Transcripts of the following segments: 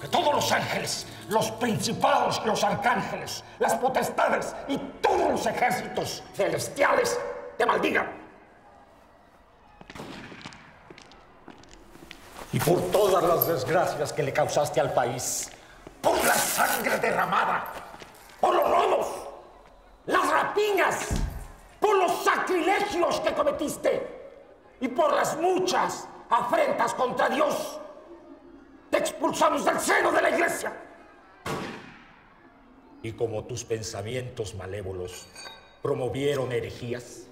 Que todos los ángeles, los principados, los arcángeles, las potestades y todos los ejércitos celestiales te maldigan. Y por todas las desgracias que le causaste al país, por la sangre derramada, por los robos, las rapiñas, por los sacrilegios que cometiste y por las muchas afrentas contra Dios. Te expulsamos del seno de la iglesia. Y como tus pensamientos malévolos promovieron herejías,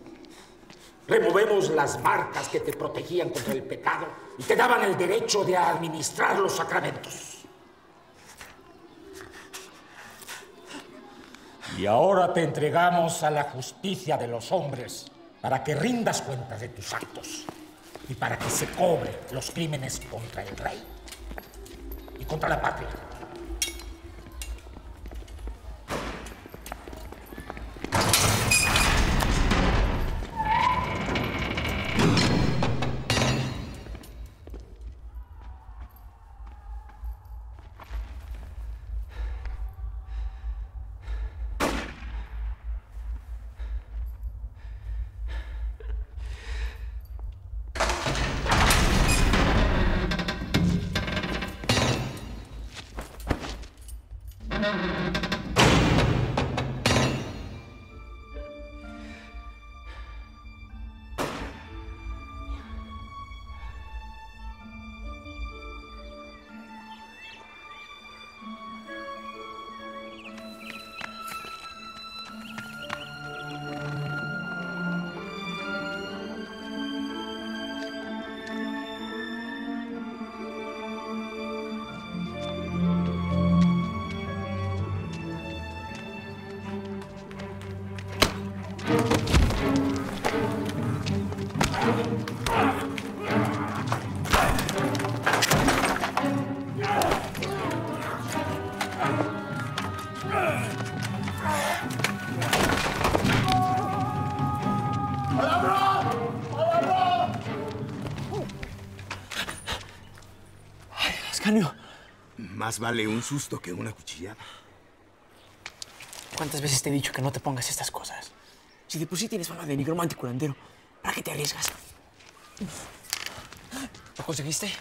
removemos las marcas que te protegían contra el pecado y te daban el derecho de administrar los sacramentos. Y ahora te entregamos a la justicia de los hombres para que rindas cuentas de tus actos y para que se cobre los crímenes contra el rey contra la patria. Más vale un susto que una cuchillada. ¿cuántas veces te he dicho que no te pongas estas cosas? Si de por sí tienes fama de nigromante curandero, ¿para qué te arriesgas? ¿Lo conseguiste?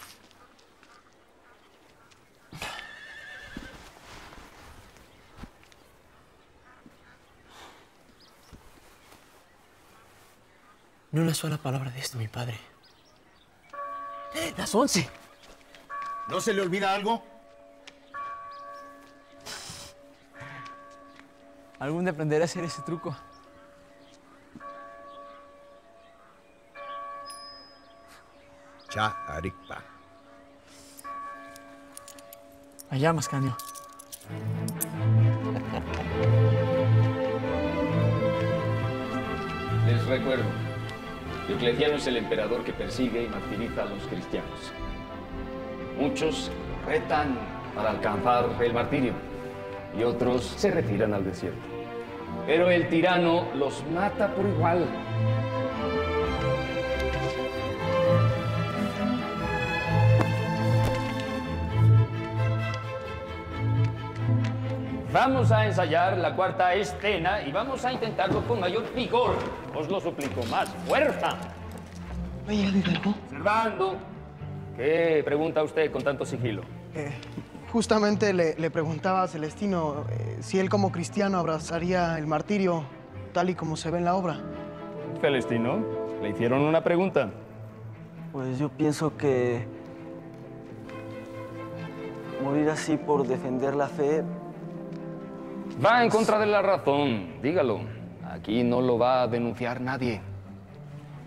Ni una sola palabra de esto, mi padre. ¡Las once! ¿No se le olvida algo? Algún día aprenderé a hacer ese truco. Cha Arikpa. Allá, Mascanio. Les recuerdo, Diocleciano es el emperador que persigue y martiriza a los cristianos. Muchos retan para alcanzar el martirio y otros se retiran al desierto. Pero el tirano los mata por igual. Vamos a ensayar la cuarta escena y vamos a intentarlo con mayor vigor. Os lo suplico, más fuerza. Oye. Observando. ¿Qué pregunta usted con tanto sigilo? Eh, justamente le, le preguntaba a Celestino eh, si él como cristiano abrazaría el martirio tal y como se ve en la obra. Celestino, le hicieron una pregunta. Pues yo pienso que morir así por defender la fe, Va en contra de la razón, dígalo. Aquí no lo va a denunciar nadie.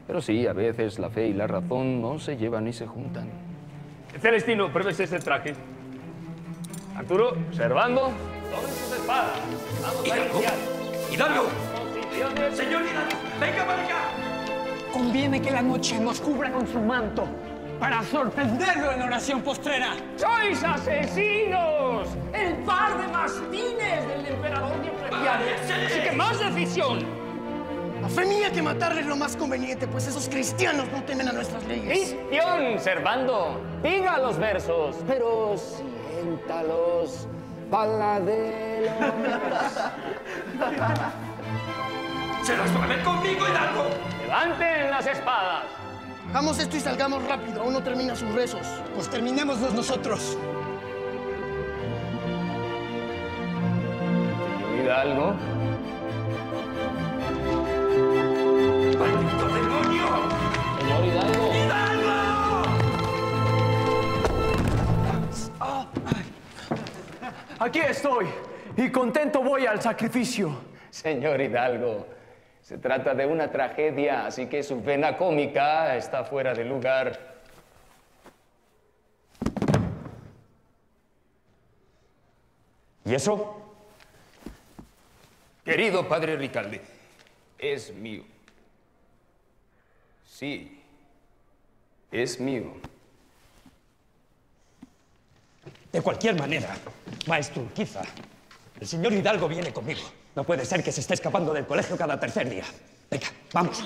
Pero sí, a veces la fe y la razón no se llevan ni se juntan. Celestino, pruébese ese traje. Arturo, observando, tomen sus espadas. Vamos a Hidalgo, iniciar. Hidalgo, Posiciones. señor Hidalgo, venga para acá. Conviene que la noche nos cubra con su manto para sorprenderlo en oración postrera. ¡Sois asesinos! El par de mastines del emperador Diocleciano. más decisión. A fe mía que matarles es lo más conveniente, pues esos cristianos no temen a nuestras leyes. Cristión, Servando, diga los versos, pero siéntalos, paladeros. ¡Se las van conmigo, Hidalgo! Levanten las espadas. Hagamos esto y salgamos rápido, aún no termina sus rezos. Pues terminémoslos nosotros. Señor Hidalgo, Aquí estoy y contento voy al sacrificio. Señor Hidalgo, se trata de una tragedia, así que su pena cómica está fuera de lugar. ¿Y eso? Querido padre Ricalde, es mío. Sí, es mío. De cualquier manera, maestro Urquiza, el señor Hidalgo viene conmigo. No puede ser que se esté escapando del colegio cada tercer día. Venga, vamos.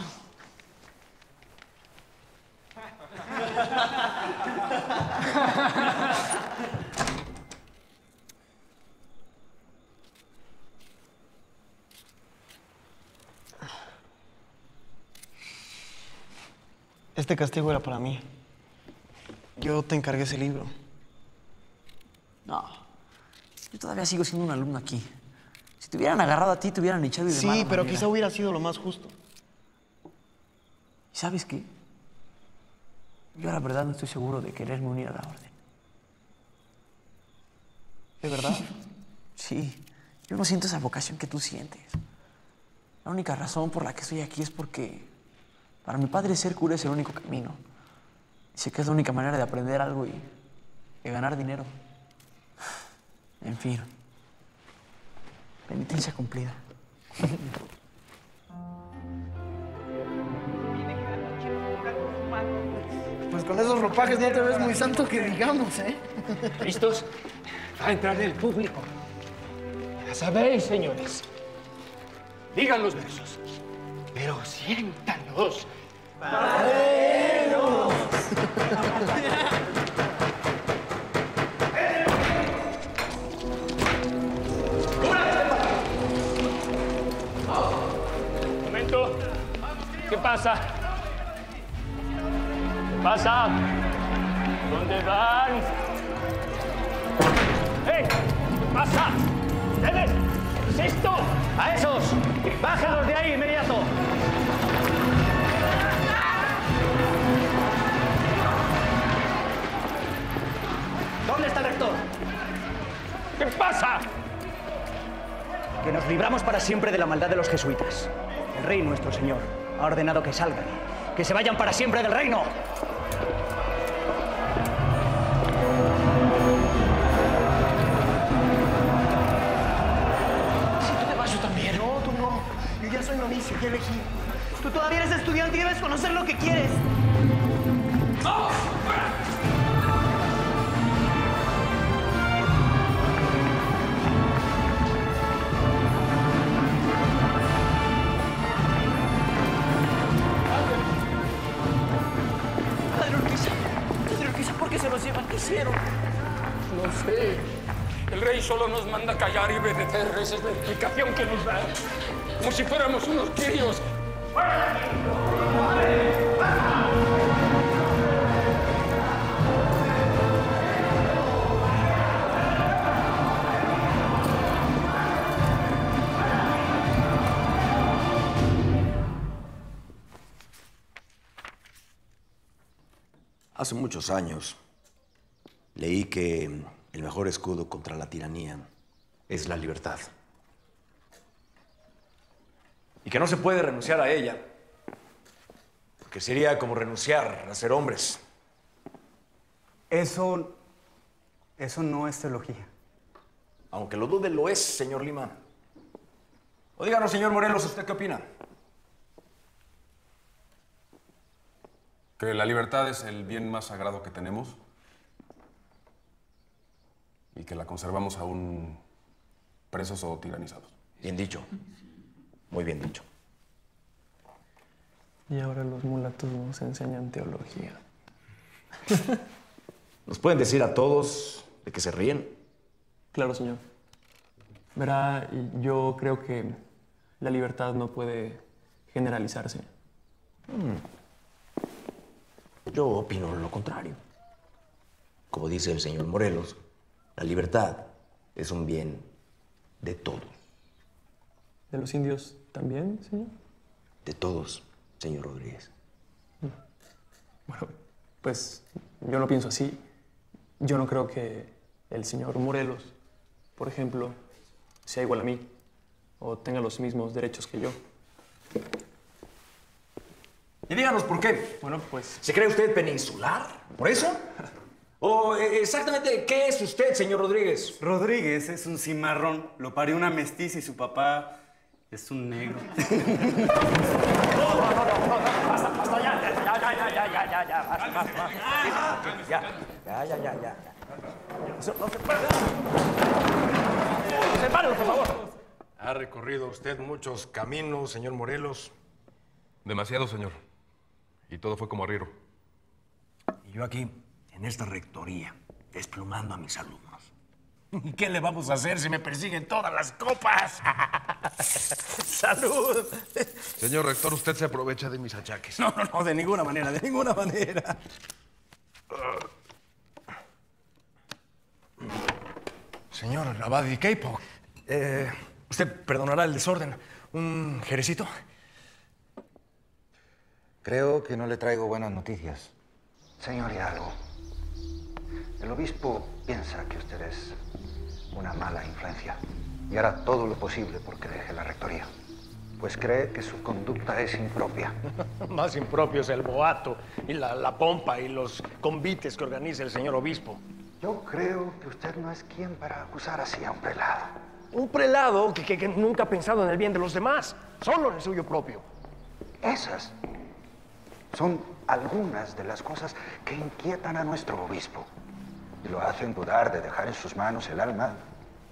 Este castigo era para mí. Yo te encargué ese libro. No. Yo todavía sigo siendo un alumno aquí. Si te hubieran agarrado a ti, te hubieran echado y de Sí, mala pero manera. quizá hubiera sido lo más justo. ¿Y sabes qué? Yo la verdad no estoy seguro de quererme unir a la orden. ¿De verdad? Sí, yo no siento esa vocación que tú sientes. La única razón por la que estoy aquí es porque para mi padre ser cura es el único camino. Sé que es la única manera de aprender algo y de ganar dinero. En fin, penitencia cumplida. Pues con esos ropajes no te ves muy santo que digamos, ¿eh? ¿Listos? Va a entrar el público. Ya sabéis, señores. Digan los versos. Pero siéntanos. momento. ¿Qué pasa? ¿Qué pasa? ¿Dónde van? ¡Eh! ¿Qué pasa? ¿Ustedes? ¿Qué es esto? ¡A esos! ¡Bájalos de ahí inmediato! ¿Dónde está el rector? ¿Qué pasa? Que nos libramos para siempre de la maldad de los jesuitas. El rey nuestro señor ha ordenado que salgan, que se vayan para siempre del reino. Si tú te vas, yo también. No, tú no. Yo ya soy novicio, ya elegí. Tú todavía eres estudiante y debes conocer lo que quieres. Esa es la explicación que nos da. Como si fuéramos unos críos. Hace muchos años leí que el mejor escudo contra la tiranía es la libertad. Y que no se puede renunciar a ella, porque sería como renunciar a ser hombres. Eso. Eso no es teología. Aunque lo dude, lo es, señor Lima. O díganos, señor Morelos, ¿usted qué opina? Que la libertad es el bien más sagrado que tenemos y que la conservamos aún presos o tiranizados. Bien dicho. Muy bien dicho. Y ahora los mulatos nos enseñan teología. ¿Nos pueden decir a todos de qué se ríen? Claro, señor. Verá, yo creo que la libertad no puede generalizarse. Mm. Yo opino lo contrario. Como dice el señor Morelos, la libertad es un bien de todos. ¿De los indios también, señor? De todos, señor Rodríguez. Bueno, pues yo no pienso así. Yo no creo que el señor Morelos, por ejemplo, sea igual a mí o tenga los mismos derechos que yo. Y díganos por qué. Bueno, pues ¿Se cree usted peninsular? ¿Por eso? ¿O eh, exactamente qué es usted, señor Rodríguez? Rodríguez es un cimarrón. Lo parió una mestiza y su papá es un negro. Basta, basta, ya, ya, ya, ya, ya, ya, ya, ya, basta, basta. Ya, ya, ya, ya, ya. No se pare. Sepárenlo, por favor. Ha recorrido usted muchos caminos, señor Morelos. Demasiado, señor. Y todo fue como arriero. Y yo aquí, en esta rectoría, desplumando a mis alumnos. ¿Y qué le vamos a hacer si me persiguen todas las copas? ¡Salud! Señor rector, usted se aprovecha de mis achaques. No, no, no, de ninguna manera, de ninguna manera. Señor Abadi Keipo, Eh, usted perdonará el desorden. ¿Un jerecito? Creo que no le traigo buenas noticias. Señor Hidalgo, el obispo piensa que usted es una mala influencia y hará todo lo posible porque deje la rectoría, pues cree que su conducta es impropia. Más impropio es el boato y la, la pompa y los convites que organiza el señor obispo. Yo creo que usted no es quien para acusar así a un prelado. Un prelado que, que- que nunca ha pensado en el bien de los demás, solo en el suyo propio. Esas son algunas de las cosas que inquietan a nuestro obispo y lo hacen dudar de dejar en sus manos el alma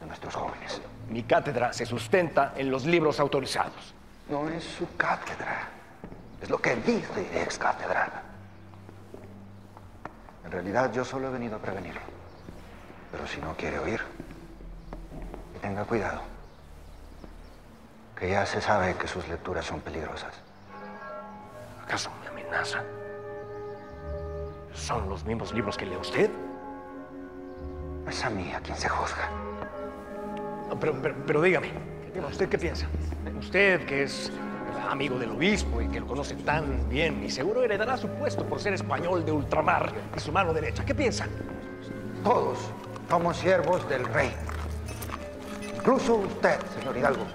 de nuestros jóvenes. Mi cátedra se sustenta en los libros autorizados. No es su cátedra, es lo que dice ex cátedra. En realidad yo solo he venido a prevenirlo. Pero si no quiere oír, que tenga cuidado. Que ya se sabe que sus lecturas son peligrosas. ¿Acaso me amenaza? ¿Son los mismos libros que lee usted? Es a mí a quien se juzga. No, pero, pero, pero dígame, dígame, ¿usted qué piensa? Usted que es amigo del obispo y que lo conoce tan bien y seguro heredará su puesto por ser español de ultramar y su mano derecha. ¿Qué piensa? Todos somos siervos del rey. Incluso usted, señor Hidalgo,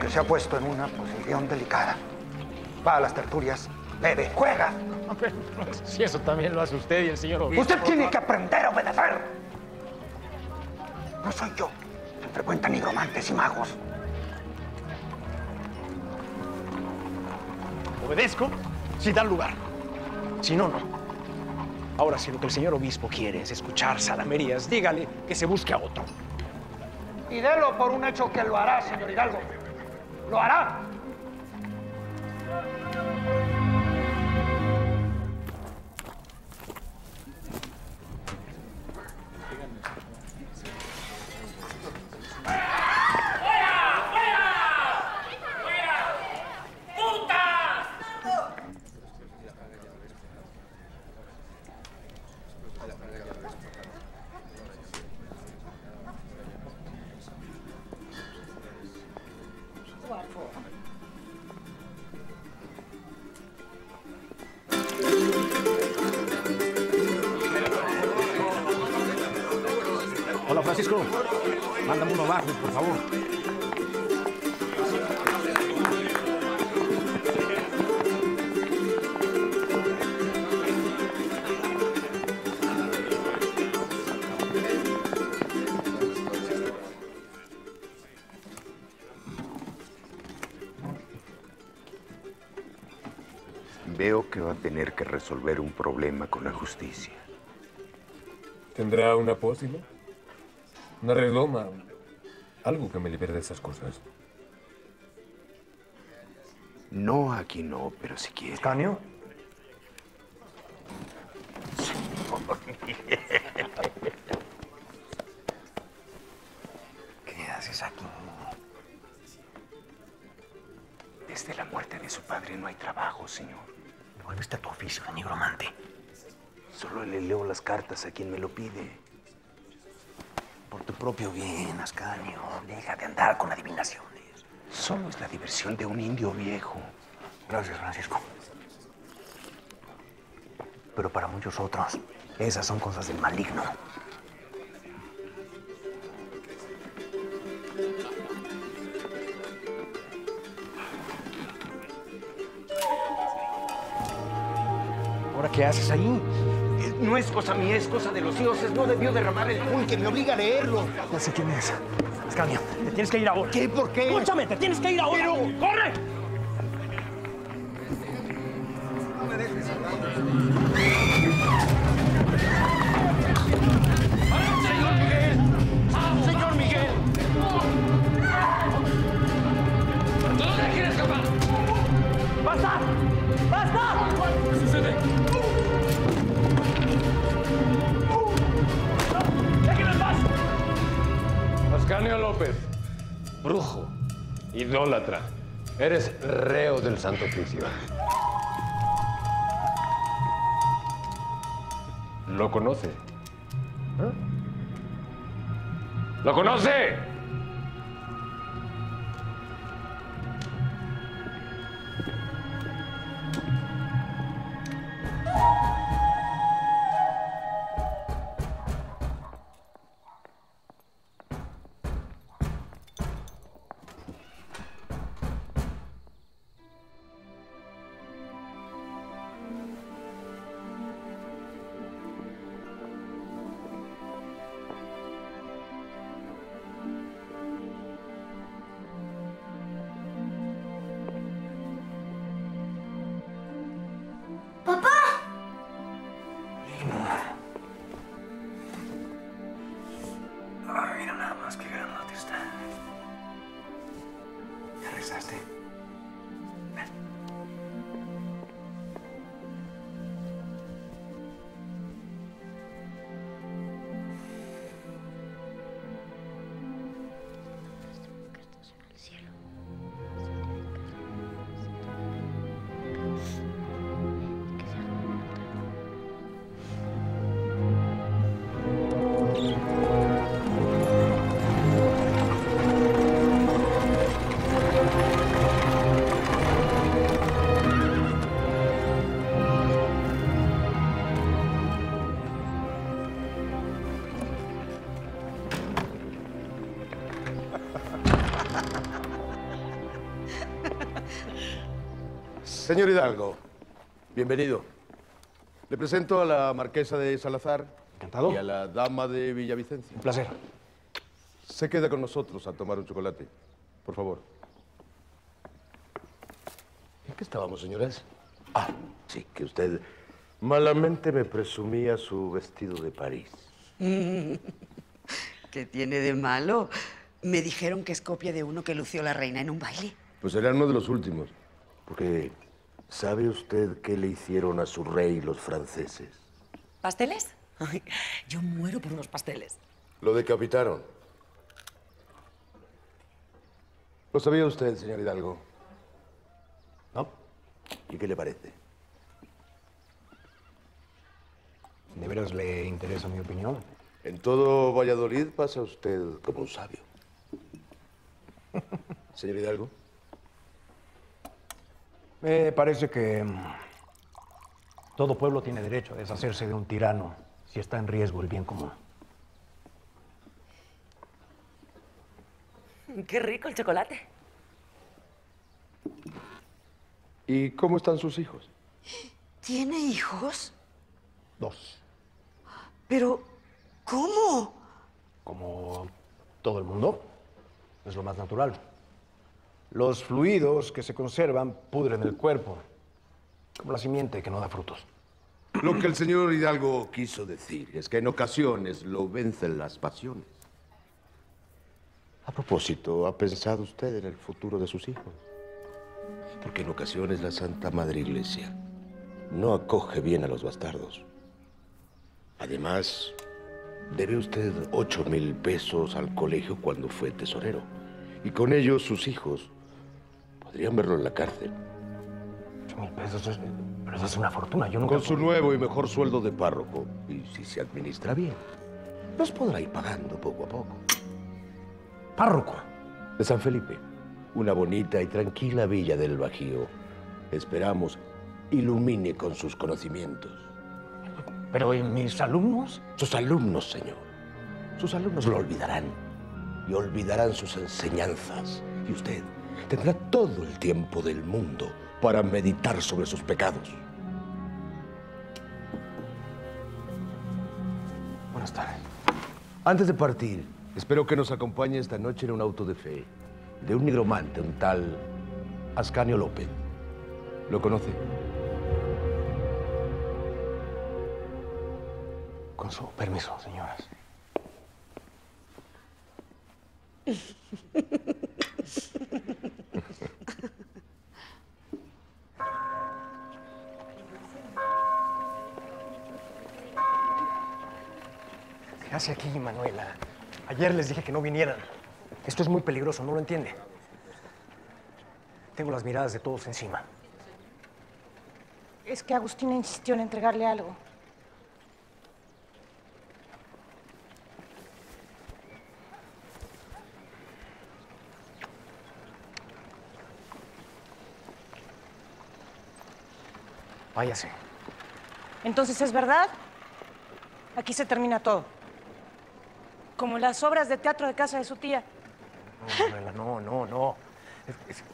que se ha puesto en una posición delicada. Va a las tertulias, bebe, juega. Si eso también lo hace usted y el señor obispo. Usted tiene que aprender a obedecer. No soy yo, que frecuenta nigromantes y magos. Obedezco si da lugar. Si no, no. Ahora, si lo que el señor obispo quiere es escuchar salamerías, dígale que se busque a otro. Y délo por un hecho que lo hará, señor Hidalgo. Lo hará. Resolver un problema con la justicia. ¿Tendrá una pócima? ¿Una redoma? Algo que me libere de esas cosas. No, aquí no, pero si quiere. ¿Escanio? ¿Qué haces aquí? Desde la muerte de su padre no hay trabajo, señor. Oficio de nigromante. Solo le leo las cartas a quien me lo pide. Por tu propio bien, Ascanio. Deja de andar con adivinaciones. Solo es la diversión de un indio viejo. Gracias, Francisco. Pero para muchos otros, esas son cosas del maligno. Qué haces ahí? No es cosa mía, es cosa de los dioses. No debió derramar el pulque, me obliga a leerlo. Ya sé quién es. Ascanio, te tienes que ir ahora. ¿Qué? ¿Por qué? Escúchame, te tienes que ir ahora. Pero- ¡Corre! ¡Señor Miguel! ¡Señor Miguel! ¿De dónde quieres escapar? ¡Basta! ¡Basta! López, brujo, idólatra, eres reo del Santo Oficio. ¿Lo conoce? ¿Eh? ¿Lo conoce? Señor Hidalgo, bienvenido. Le presento a la marquesa de Salazar. Encantado. Y a la dama de Villavicencia. Un placer. Se queda con nosotros a tomar un chocolate. Por favor. ¿En qué estábamos, señoras? Ah, sí, que usted malamente me presumía su vestido de París. ¿Qué tiene de malo? Me dijeron que es copia de uno que lució la reina en un baile. Pues será uno de los últimos. Porque, ¿sabe usted qué le hicieron a su rey los franceses? ¿Pasteles? Ay, yo muero por unos pasteles. Lo decapitaron. ¿Lo sabía usted, señor Hidalgo? ¿No? ¿Y qué le parece? ¿De veras le interesa mi opinión? En todo Valladolid pasa usted como un sabio. Señor Hidalgo. Me parece que mm, todo pueblo tiene derecho a deshacerse de un tirano si está en riesgo el bien común. Qué rico el chocolate. ¿Y cómo están sus hijos? ¿Tiene hijos? Dos. Pero, ¿cómo? Como todo el mundo, es lo más natural. Los fluidos que se conservan pudren el cuerpo, como la simiente que no da frutos. Lo que el señor Hidalgo quiso decir es que en ocasiones lo vencen las pasiones. A propósito, ¿ha pensado usted en el futuro de sus hijos? porque en ocasiones la Santa Madre Iglesia no acoge bien a los bastardos. Además, debe usted ocho mil pesos al colegio cuando fue tesorero. Y con ellos sus hijos podrían verlo en la cárcel. Ocho mil pesos, es- pero eso es una fortuna. Yo nunca... Con su nuevo y mejor sueldo de párroco, y si se administra bien, los podrá ir pagando poco a poco. Párroco. De San Felipe, una bonita y tranquila villa del Bajío. Esperamos ilumine con sus conocimientos. Pero ¿y mis alumnos? Sus alumnos, señor. Sus alumnos lo olvidarán. Y olvidarán sus enseñanzas. Y usted tendrá todo el tiempo del mundo para meditar sobre sus pecados. Buenas tardes. Antes de partir, espero que nos acompañe esta noche en un auto de fe de un nigromante, un tal Ascanio López. ¿Lo conoce? Con su permiso, señoras. ¿Qué hace aquí, Manuela? Ayer les dije que no vinieran. Esto es muy peligroso, ¿no lo entiende? Tengo las miradas de todos encima. Es que Agustina insistió en entregarle algo. Váyase. Entonces, ¿es verdad? Aquí se termina todo. Como las obras de teatro de casa de su tía. No, Manuela, no, no, no. Es- es-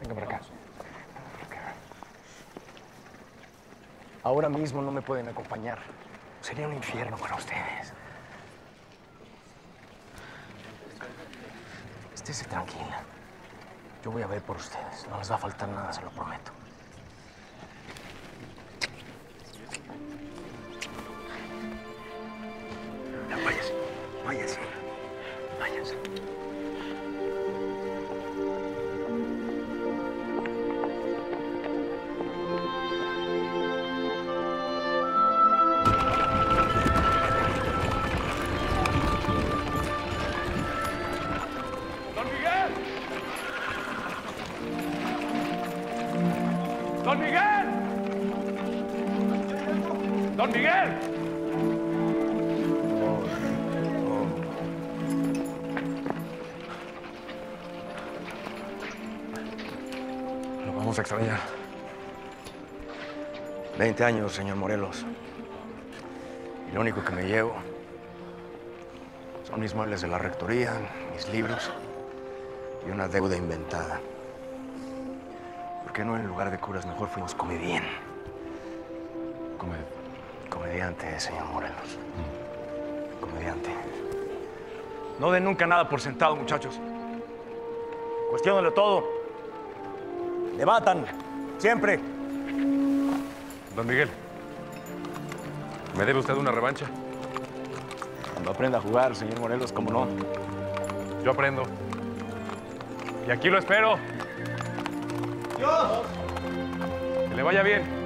Venga para acá. Ahora mismo no me pueden acompañar. Sería un infierno para ustedes. Estése tranquila. Yo voy a ver por ustedes. No les va a faltar nada, se lo prometo. Señor Morelos. Y lo único que me llevo son mis muebles de la rectoría, mis libros y una deuda inventada. ¿Por qué no en lugar de curas mejor fuimos comedien? Comediante, señor Morelos. Comediante. No den nunca nada por sentado, muchachos. Cuestiónenlo todo. Debatan. Siempre. Don Miguel, ¿me debe usted una revancha? Cuando aprenda a jugar, señor Morelos, ¿cómo no? Yo aprendo. Y aquí lo espero. ¡Dios! Que le vaya bien.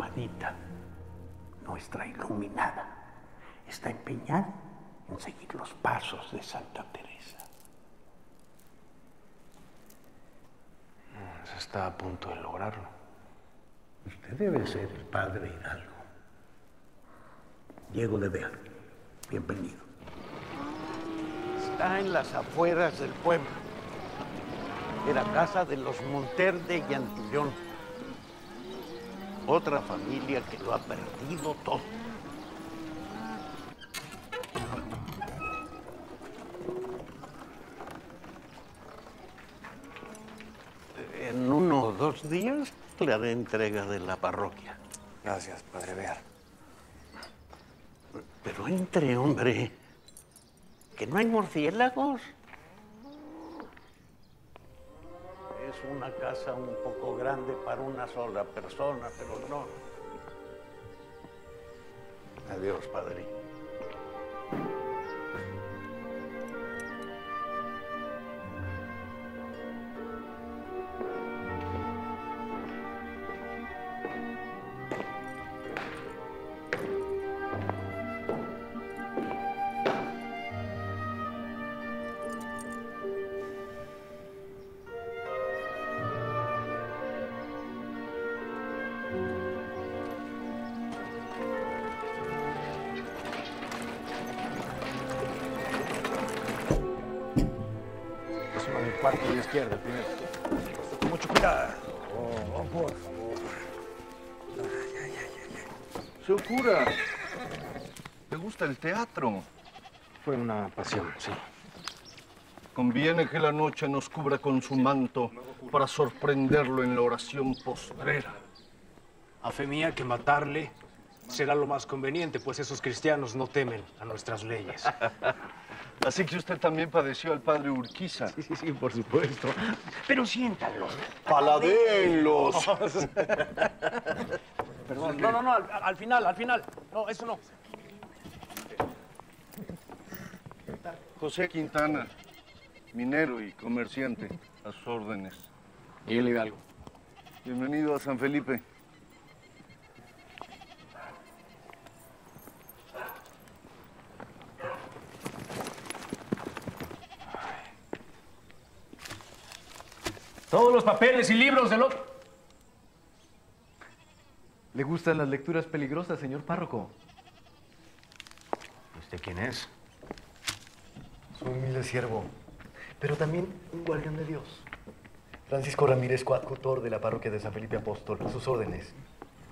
Esa manita, nuestra iluminada, está empeñada en seguir los pasos de Santa Teresa. Se está a punto de lograrlo. Usted debe ser el padre Hidalgo. Diego de Bea, bienvenido. Está en las afueras del pueblo. Era casa de los Monterde y Antillón. Otra familia que lo ha perdido todo. En uno o dos días le haré entrega de la parroquia. Gracias, padre Bear. Pero entre, hombre, que no hay murciélagos. Es una casa un poco grande para una sola persona, pero no. Adiós, padre. Pasión, sí. Conviene que la noche nos cubra con su manto para sorprenderlo en la oración postrera. A fe mía que matarle será lo más conveniente, pues esos cristianos no temen a nuestras leyes. Así que usted también padeció al padre Urquiza. Sí, sí, sí, por supuesto. Pero siéntalo. ¡Paladelos! Perdón. No, no, no, al, al final, al final. No, eso no. José Quintana, minero y comerciante, a sus órdenes. Y el Hidalgo. Bienvenido a San Felipe. Todos los papeles y libros del otro. ¿Le gustan las lecturas peligrosas, señor párroco? ¿Usted quién es? Un humilde siervo, pero también un guardián de Dios. Francisco Ramírez, coadjutor de la parroquia de San Felipe Apóstol, a sus órdenes.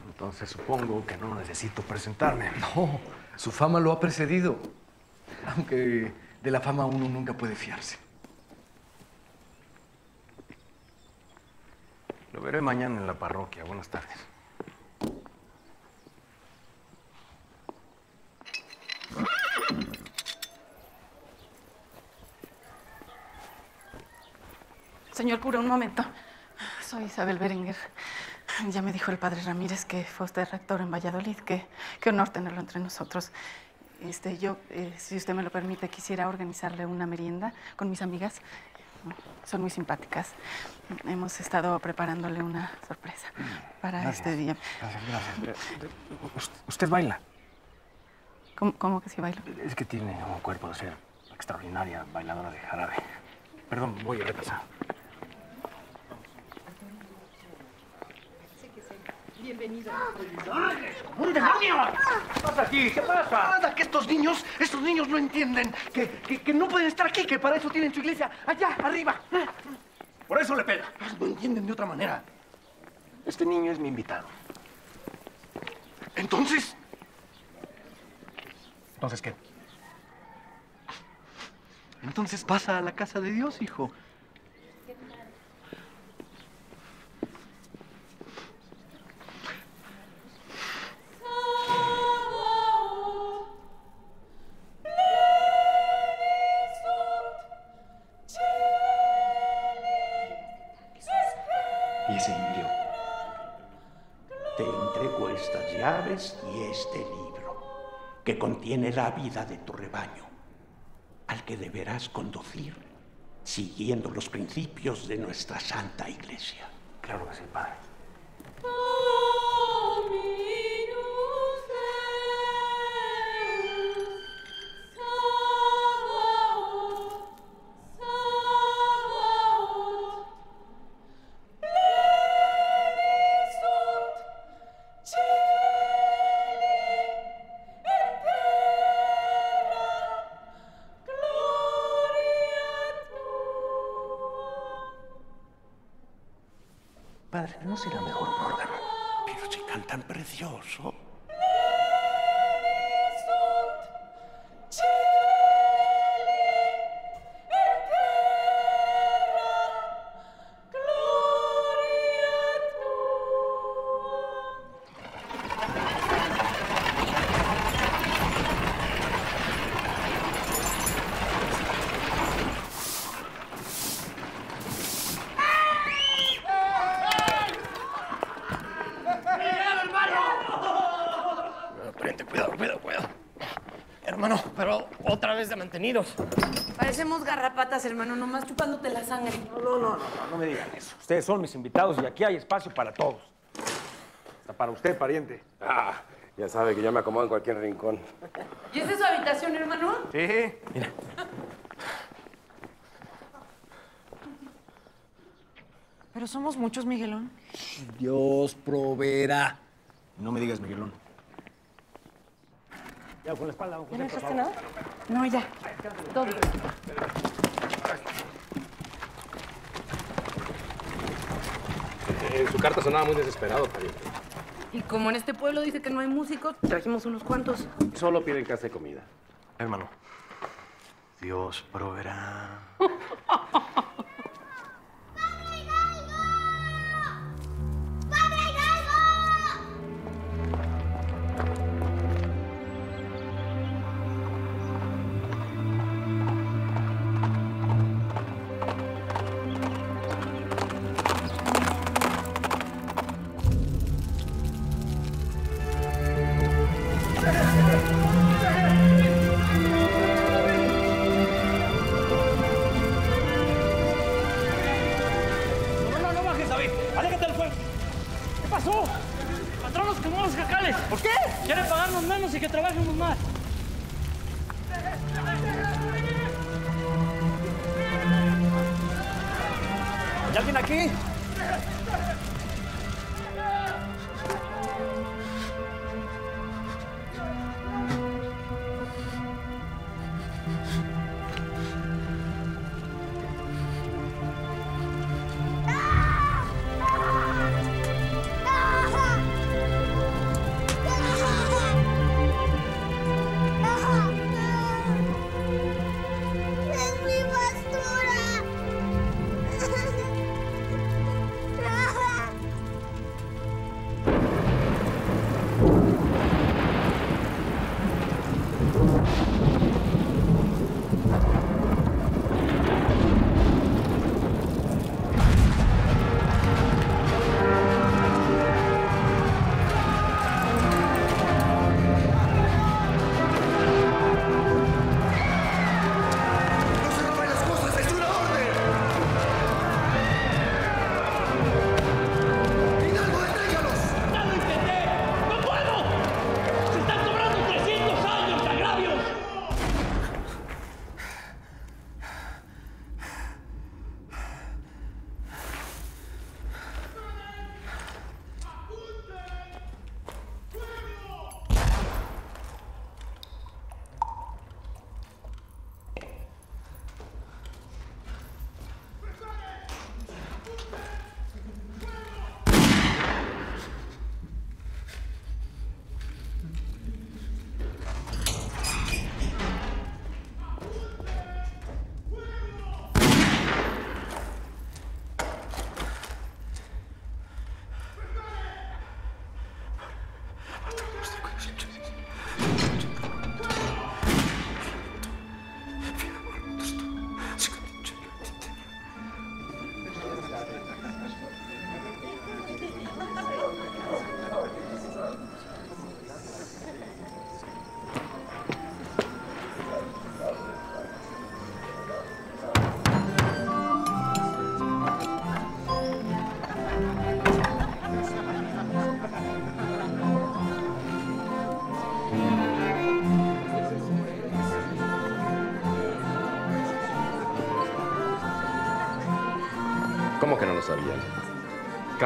Entonces supongo que no necesito presentarme. No, su fama lo ha precedido. Aunque de la fama uno nunca puede fiarse. Lo veré mañana en la parroquia. Buenas tardes. Señor cura, un momento. Soy Isabel Berenguer. Ya me dijo el padre Ramírez que fue usted rector en Valladolid. Qué, qué honor tenerlo entre nosotros. Este, yo, eh, si usted me lo permite, quisiera organizarle una merienda con mis amigas. Son muy simpáticas. Hemos estado preparándole una sorpresa para Gracias. este día. Gracias, gracias. ¿Usted, usted baila? ¿Cómo, cómo que sí bailo? Es que tiene un cuerpo de ser extraordinaria bailadora de jarabe. Perdón, voy a retrasar. Bienvenido. ¡Un demonio! ¿Qué pasa aquí? ¿Qué pasa? Nada, que estos niños, estos niños no entienden que, que, que no pueden estar aquí, que para eso tienen su iglesia allá arriba. Por eso le pega. No entienden de otra manera. Este niño es mi invitado. Entonces. ¿Entonces qué? Entonces pasa a la casa de Dios, hijo. Que contiene la vida de tu rebaño, al que deberás conducir siguiendo los principios de nuestra Santa Iglesia. Claro que sí, padre. Mantenidos. Parecemos garrapatas, hermano, nomás chupándote la sangre. No, no, no, no, no me digan eso. Ustedes son mis invitados y aquí hay espacio para todos. Hasta para usted, pariente. Ah, ya sabe que yo me acomodo en cualquier rincón. ¿Y esa es su habitación, hermano? Sí, mira. Pero somos muchos, Miguelón. Dios proveerá. No me digas, Miguelón. Ya, con la espalda. ¿Ya no dejaste nada? No, ya. Todo. En su carta sonaba muy desesperado, pariente. Y como en este pueblo dice que no hay músicos, trajimos unos cuantos. Solo piden casa de comida. Hermano, Dios proveerá.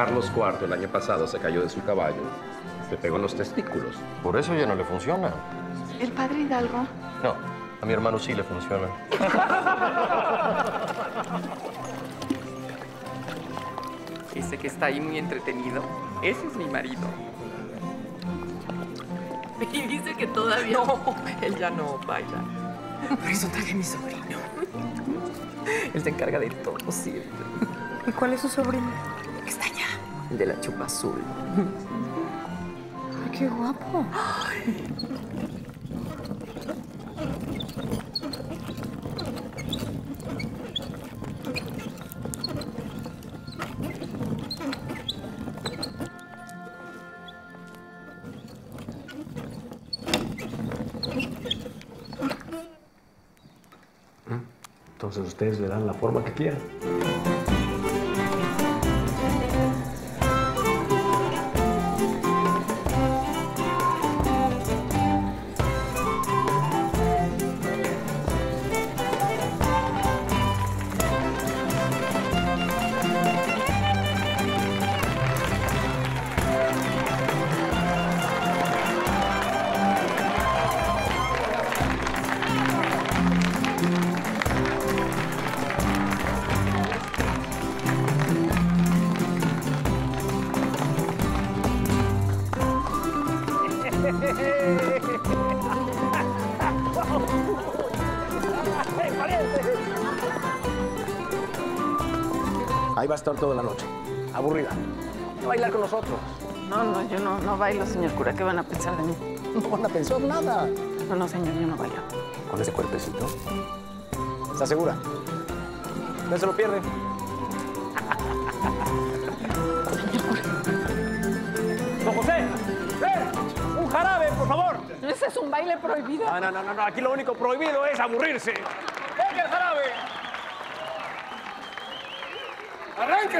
Carlos IV el año pasado se cayó de su caballo, le pegó en los testículos. Por eso ya no le funciona. ¿El padre Hidalgo? No, a mi hermano sí le funciona. Ese que está ahí muy entretenido, ese es mi marido. Y dice que todavía... No, él ya no baila. Por eso traje a mi sobrino. Él se encarga de todo siempre. ¿Y cuál es su sobrino? De la chupa azul. Ay, qué guapo. Entonces ustedes le dan la forma que quieran. Va a estar toda la noche. Aburrida. A bailar con nosotros. No, no, yo no, no bailo, señor cura. ¿Qué van a pensar de mí? No van a pensar nada. No, no, señor, yo no bailo. Con ese cuerpecito. ¿Estás segura? No se lo pierde. ¡Don José! ¡Eh! ¡Un jarabe, por favor! Ese es un baile prohibido. No, no, no, no, no. Aquí lo único prohibido es aburrirse.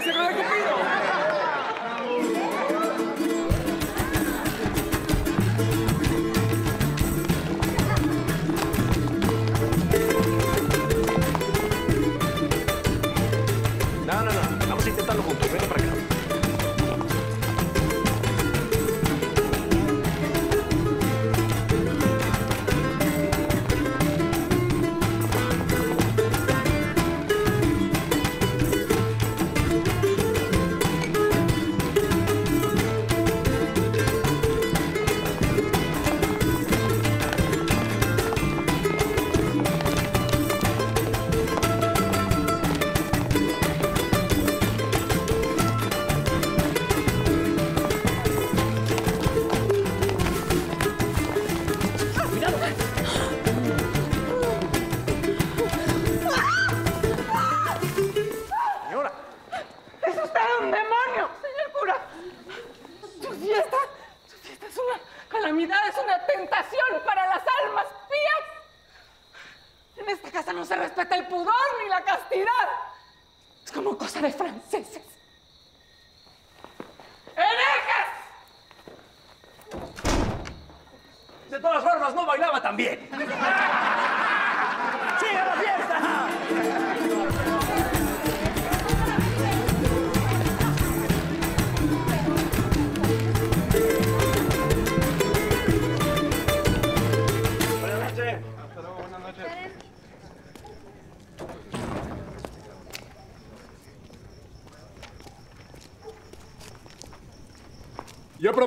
Gracias,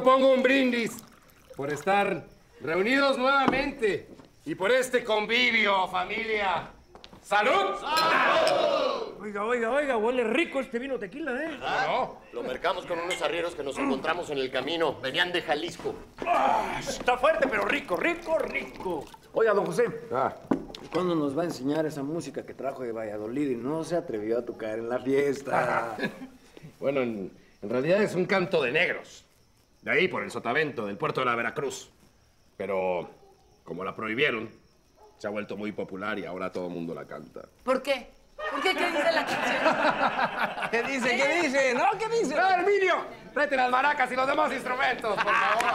propongo un brindis por estar reunidos nuevamente y por este convivio, familia. ¡Salud! Oiga, oiga, oiga, huele rico este vino tequila, ¿eh? No. Lo mercamos con unos arrieros que nos encontramos en el camino. Venían de Jalisco. Ah, está fuerte, pero rico, rico, rico. Oiga, don José. ¿Cuándo nos va a enseñar esa música que trajo de Valladolid y no se atrevió a tocar en la fiesta? Bueno, en, en realidad es un canto de negros. De ahí, por el sotavento del puerto de la Veracruz. Pero como la prohibieron, se ha vuelto muy popular y ahora todo el mundo la canta. ¿Por qué? ¿Por qué? ¿Qué dice la canción? ¿Qué dice? ¿Qué dice? ¿No? ¿Qué dice? ¡No, Herminio! Tráete las maracas y los demás instrumentos, por favor.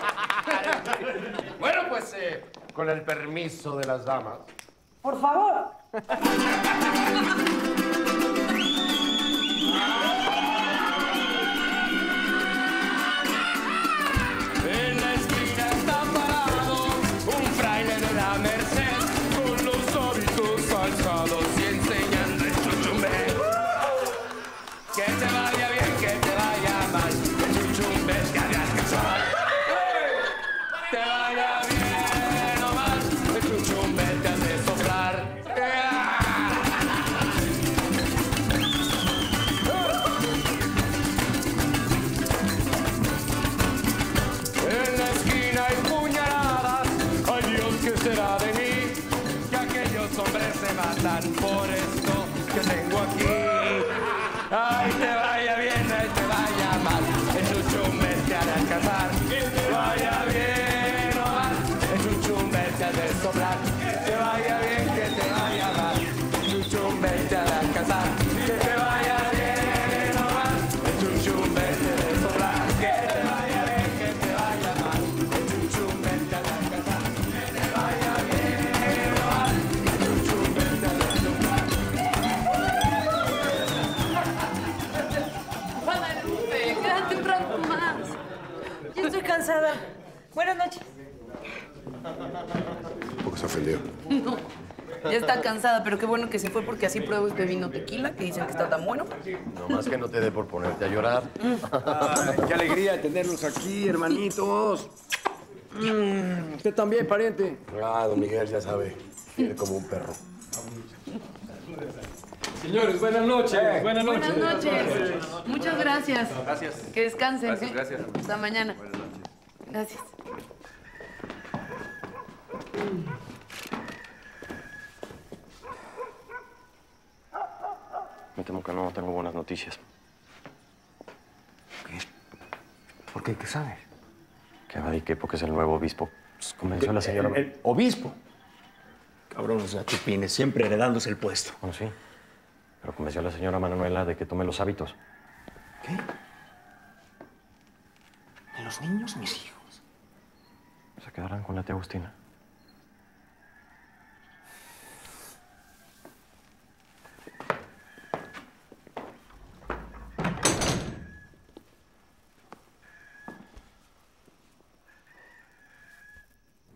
bueno, pues, eh, con el permiso de las damas. Por favor. ya está cansada, pero qué bueno que se fue porque así pruebo este vino tequila que dicen que está tan bueno. No más que no te dé por ponerte a llorar. Ay, qué alegría tenerlos aquí, hermanitos. Mm, Usted también, pariente. Ah, don Miguel ya sabe. Quiere como un perro. Señores, buenas noches. Buenas noches. Buenas noches. Muchas gracias. Gracias. Que descansen. Gracias, ¿eh? gracias. Hasta mañana. Gracias. Me temo que no tengo buenas noticias. ¿Por qué? ¿Qué sabes? Que Abadique, porque es el nuevo obispo. Pues, convenció a la señora... El, el obispo. Cabrón, o sea, chupines, siempre heredándose el puesto. Bueno, sí. Pero convenció a la señora Manuela de que tome los hábitos. ¿Qué? ¿De los niños, mis hijos? Se quedarán con la tía Agustina.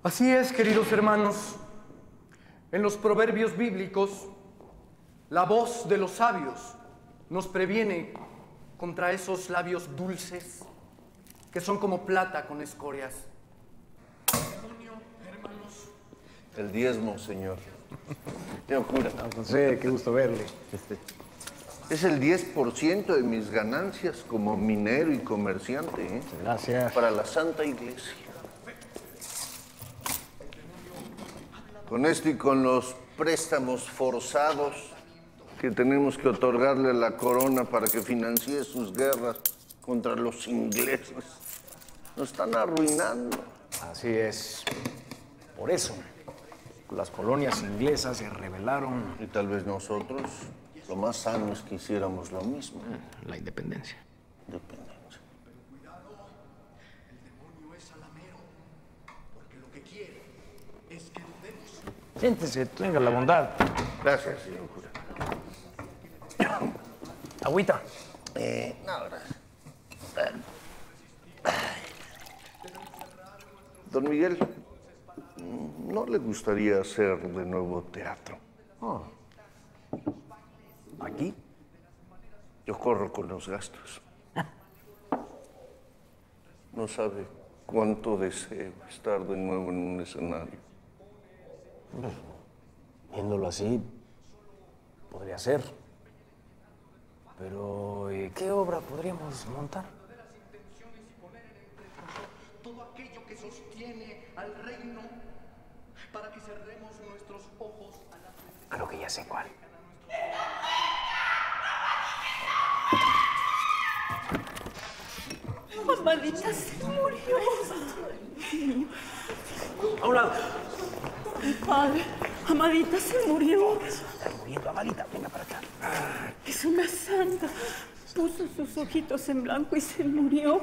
Así es, queridos hermanos. En los proverbios bíblicos, la voz de los sabios nos previene contra esos labios dulces que son como plata con escorias. El diezmo, señor. Señor cura. José, qué gusto verle. Este, es el 10% de mis ganancias como minero y comerciante. ¿eh? Gracias. Para la Santa Iglesia. Con esto y con los préstamos forzados que tenemos que otorgarle a la corona para que financie sus guerras contra los ingleses. Nos están arruinando. Así es. Por eso, las colonias inglesas se rebelaron. Y tal vez nosotros, lo más sano es que hiciéramos lo mismo. La independencia. Dependencia. Siéntese, tenga la bondad. Gracias, señor cura. Agüita. Eh, no, gracias. Don Miguel, ¿no le gustaría hacer de nuevo teatro? ¿Aquí? Yo corro con los gastos. No sabe cuánto deseo estar de nuevo en un escenario. Viéndolo así, podría ser. Pero, ¿y qué obra podríamos montar? Todo aquello que sostiene al reino para que cerremos nuestros ojos a la Creo que ya sé cuál. Amadita se murió. A un lado. Mi padre, Amadita se murió. Está muriendo, Amadita. Venga para acá. Es una santa. Puso sus ojitos en blanco y se murió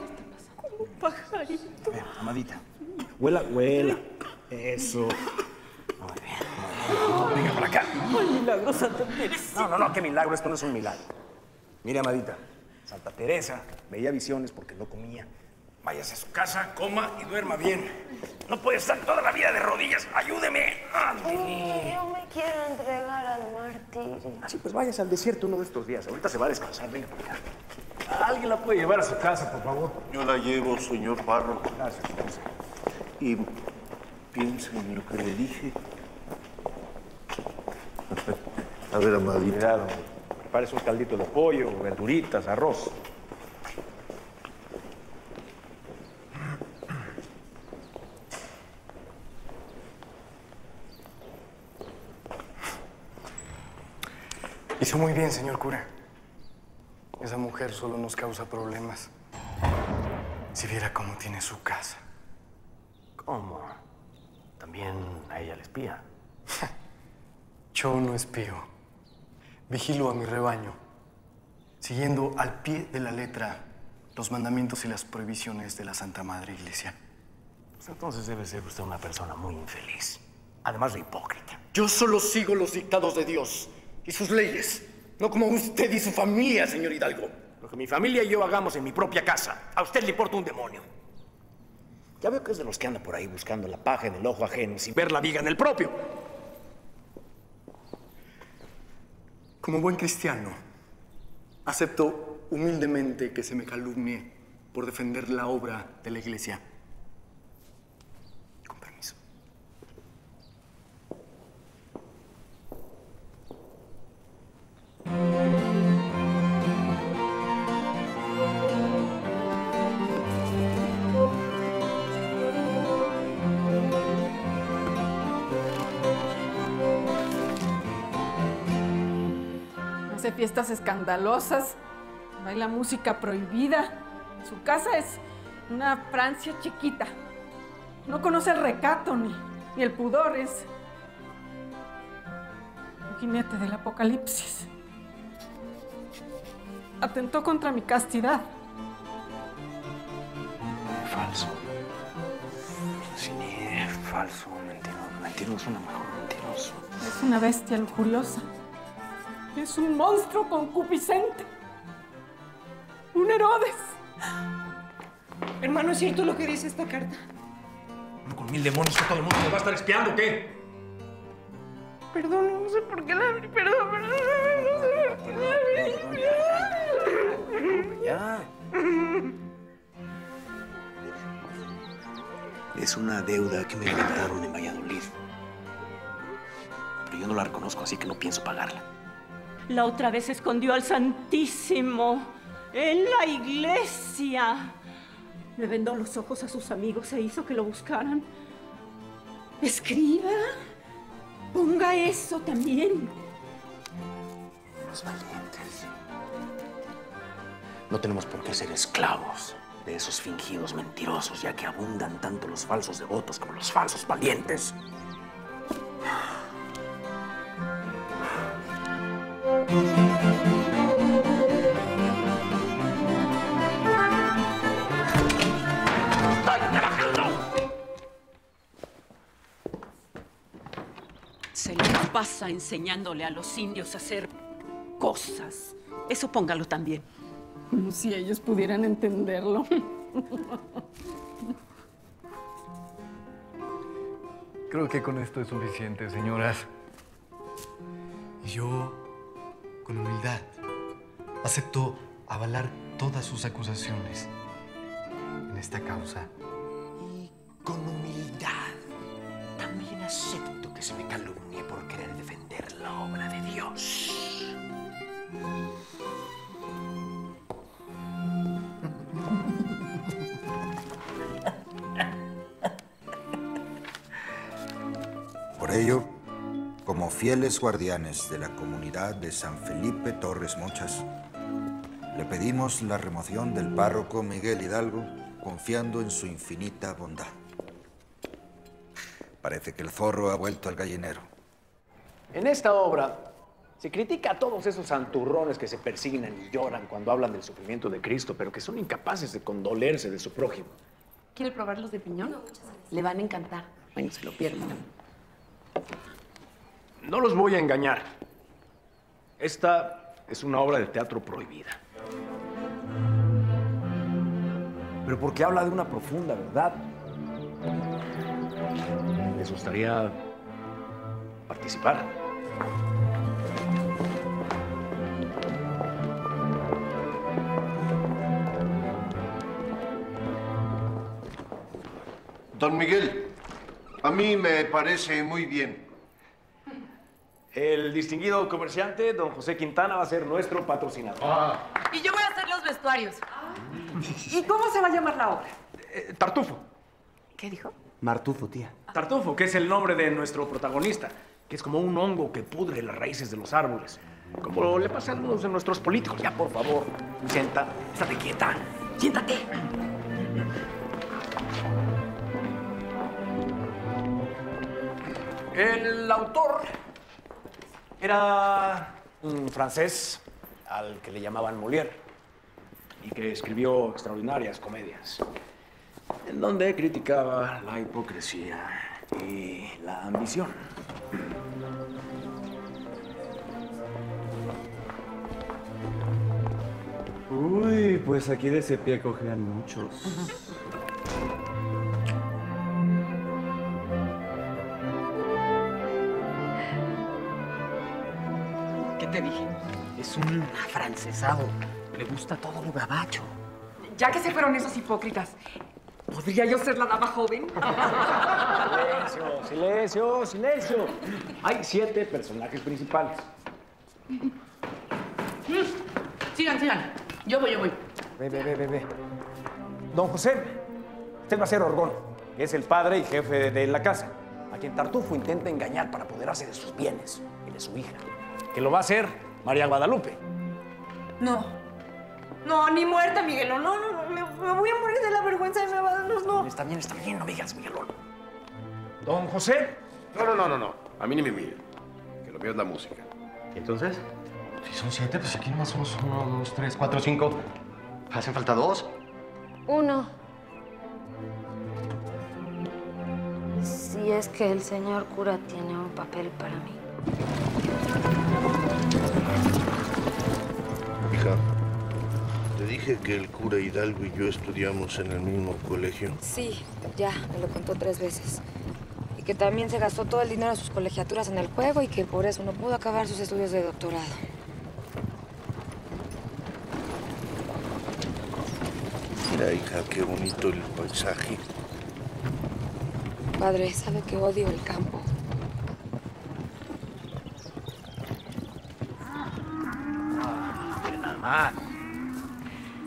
como un pajarito. Ven, Amadita. Huela, huela. Eso. Muy bien. Venga para acá. Ay, milagro, Santa Teresa. No, no, no, qué milagro. Esto no es un milagro. Mire, Amadita. Santa Teresa veía visiones porque no comía. Váyase a su casa, coma y duerma bien. No puede estar toda la vida de rodillas. ¡Ayúdeme! ¡Ándele! No me quiero entregar al martirio. Así pues, váyase al desierto uno de estos días. Ahorita se va a descansar. Venga por acá. Alguien la puede llevar a su casa, por favor. Yo la llevo, señor párroco. Gracias, gracias. Y piensa en lo que le dije. A ver, amadito. Cuidado. Parece un caldito de pollo, verduritas, arroz. Hizo muy bien, señor cura. Esa mujer solo nos causa problemas. Si viera cómo tiene su casa. ¿Cómo? También a ella le espía. Yo no espío. Vigilo a mi rebaño, siguiendo al pie de la letra los mandamientos y las prohibiciones de la Santa Madre Iglesia. Pues entonces debe ser usted una persona muy infeliz. Además de hipócrita. Yo solo sigo los dictados de Dios y sus leyes, no como usted y su familia, señor Hidalgo. Lo que mi familia y yo hagamos en mi propia casa, a usted le importa un demonio. Ya veo que es de los que anda por ahí buscando la paja en el ojo ajeno sin ver la viga en el propio. Como buen cristiano, acepto humildemente que se me calumnie por defender la obra de la Iglesia. Hace fiestas escandalosas, baila música prohibida. Su casa es una Francia chiquita. No conoce el recato ni, ni el pudor, es un jinete del apocalipsis. Atentó contra mi castidad. Falso. Sí, falso, mentiroso. Mentiroso, no mejor mentiroso. Es una bestia lujuriosa. Es un monstruo concupiscente. Un Herodes. Hermano, ¿es cierto lo que dice esta carta? Con mil demonios que todo el mundo me va a estar espiando, ¿qué? Perdón, no sé por qué la abrí. Perdón, perdón. No sé por qué la abrí. Ya. Es una deuda que me inventaron en Valladolid. Pero yo no la reconozco, así que no pienso pagarla. La otra vez escondió al Santísimo en la iglesia. Le vendó los ojos a sus amigos e hizo que lo buscaran. Escriba. Ponga eso también. Los valientes. No tenemos por qué ser esclavos de esos fingidos mentirosos, ya que abundan tanto los falsos devotos como los falsos valientes. Se la pasa enseñándole a los indios a hacer cosas. Eso póngalo también. Como si ellos pudieran entenderlo. Creo que con esto es suficiente, señoras. Y yo, con humildad, acepto avalar todas sus acusaciones en esta causa. Con humildad, también acepto que se me calumnie por querer defender la obra de Dios. Por ello, como fieles guardianes de la comunidad de San Felipe Torres Mochas, le pedimos la remoción del párroco Miguel Hidalgo, confiando en su infinita bondad. Parece que el zorro ha vuelto al gallinero. En esta obra se critica a todos esos santurrones que se persignan y lloran cuando hablan del sufrimiento de Cristo, pero que son incapaces de condolerse de su prójimo. ¿Quiere probar los de piñón? Le van a encantar. Bueno, se lo pierden. No los voy a engañar. Esta es una obra de teatro prohibida. pero porque habla de una profunda verdad. ¿Les gustaría participar? Don Miguel, a mí me parece muy bien. El distinguido comerciante, don José Quintana, va a ser nuestro patrocinador. Y yo voy a hacer los vestuarios. ¿Y cómo se va a llamar la obra? Eh, Tartufo. ¿Qué dijo? Martufo, tía. Tartufo, que es el nombre de nuestro protagonista, que es como un hongo que pudre las raíces de los árboles. Como le pasa a algunos de nuestros políticos. Ya, por favor, Vicenta, estate quieta. Siéntate. El autor era un francés al que le llamaban Molière y que escribió extraordinarias comedias en donde criticaba la hipocresía y la ambición. Uy, pues aquí de ese pie cojean muchos. te dije? Es un afrancesado. Le gusta todo lo gabacho. Ya que se fueron esos hipócritas, ¿podría yo ser la dama joven? Silencio, silencio, silencio. Hay siete personajes principales. Sigan, sigan. Yo voy, yo voy. Ve, ve, ve, ve, ve. Don José, usted va a ser Orgón, es el padre y jefe de, de la casa, a quien Tartufo intenta engañar para apoderarse de sus bienes y de su hija, que lo va a hacer María Guadalupe. No. No, ni muerta, Miguelo. No, no, no. Me, me voy a morir de la vergüenza de Nueva no, no. Está bien, está bien, no me digas, Miguelón. Don José. No, no, no, no, no. A mí ni me mire. Que lo mío es la música. ¿Y entonces? Si son siete, pues aquí nomás somos uno, dos, tres, cuatro, cinco. ¿Hacen falta dos? Uno. Si es que el señor cura tiene un papel para mí. Hija, te dije que el cura Hidalgo y yo estudiamos en el mismo colegio. Sí, ya, me lo contó tres veces. Y que también se gastó todo el dinero de sus colegiaturas en el juego y que por eso no pudo acabar sus estudios de doctorado. Mira, hija, qué bonito el paisaje. Padre, sabe que odio el campo. Más.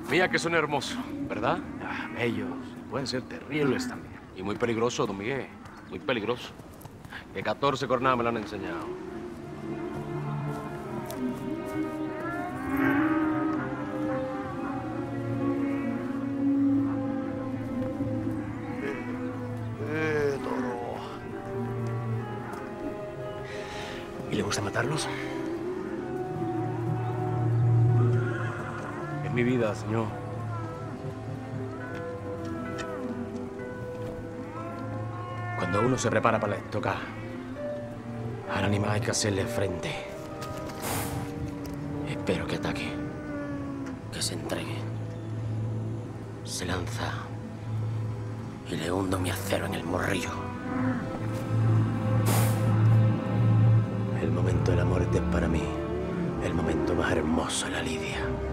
Mira que son hermosos, ¿verdad? Ah, bellos. Pueden ser terribles también. Y muy peligroso, don Miguel. Muy peligroso. Que 14 cornadas me lo han enseñado. Eh, toro. ¿Y le gusta matarlos? Mi vida, señor. Cuando uno se prepara para tocar, al animal hay que hacerle frente. Espero que ataque, que se entregue. Se lanza y le hundo mi acero en el morrillo. El momento de la muerte es para mí el momento más hermoso de la lidia.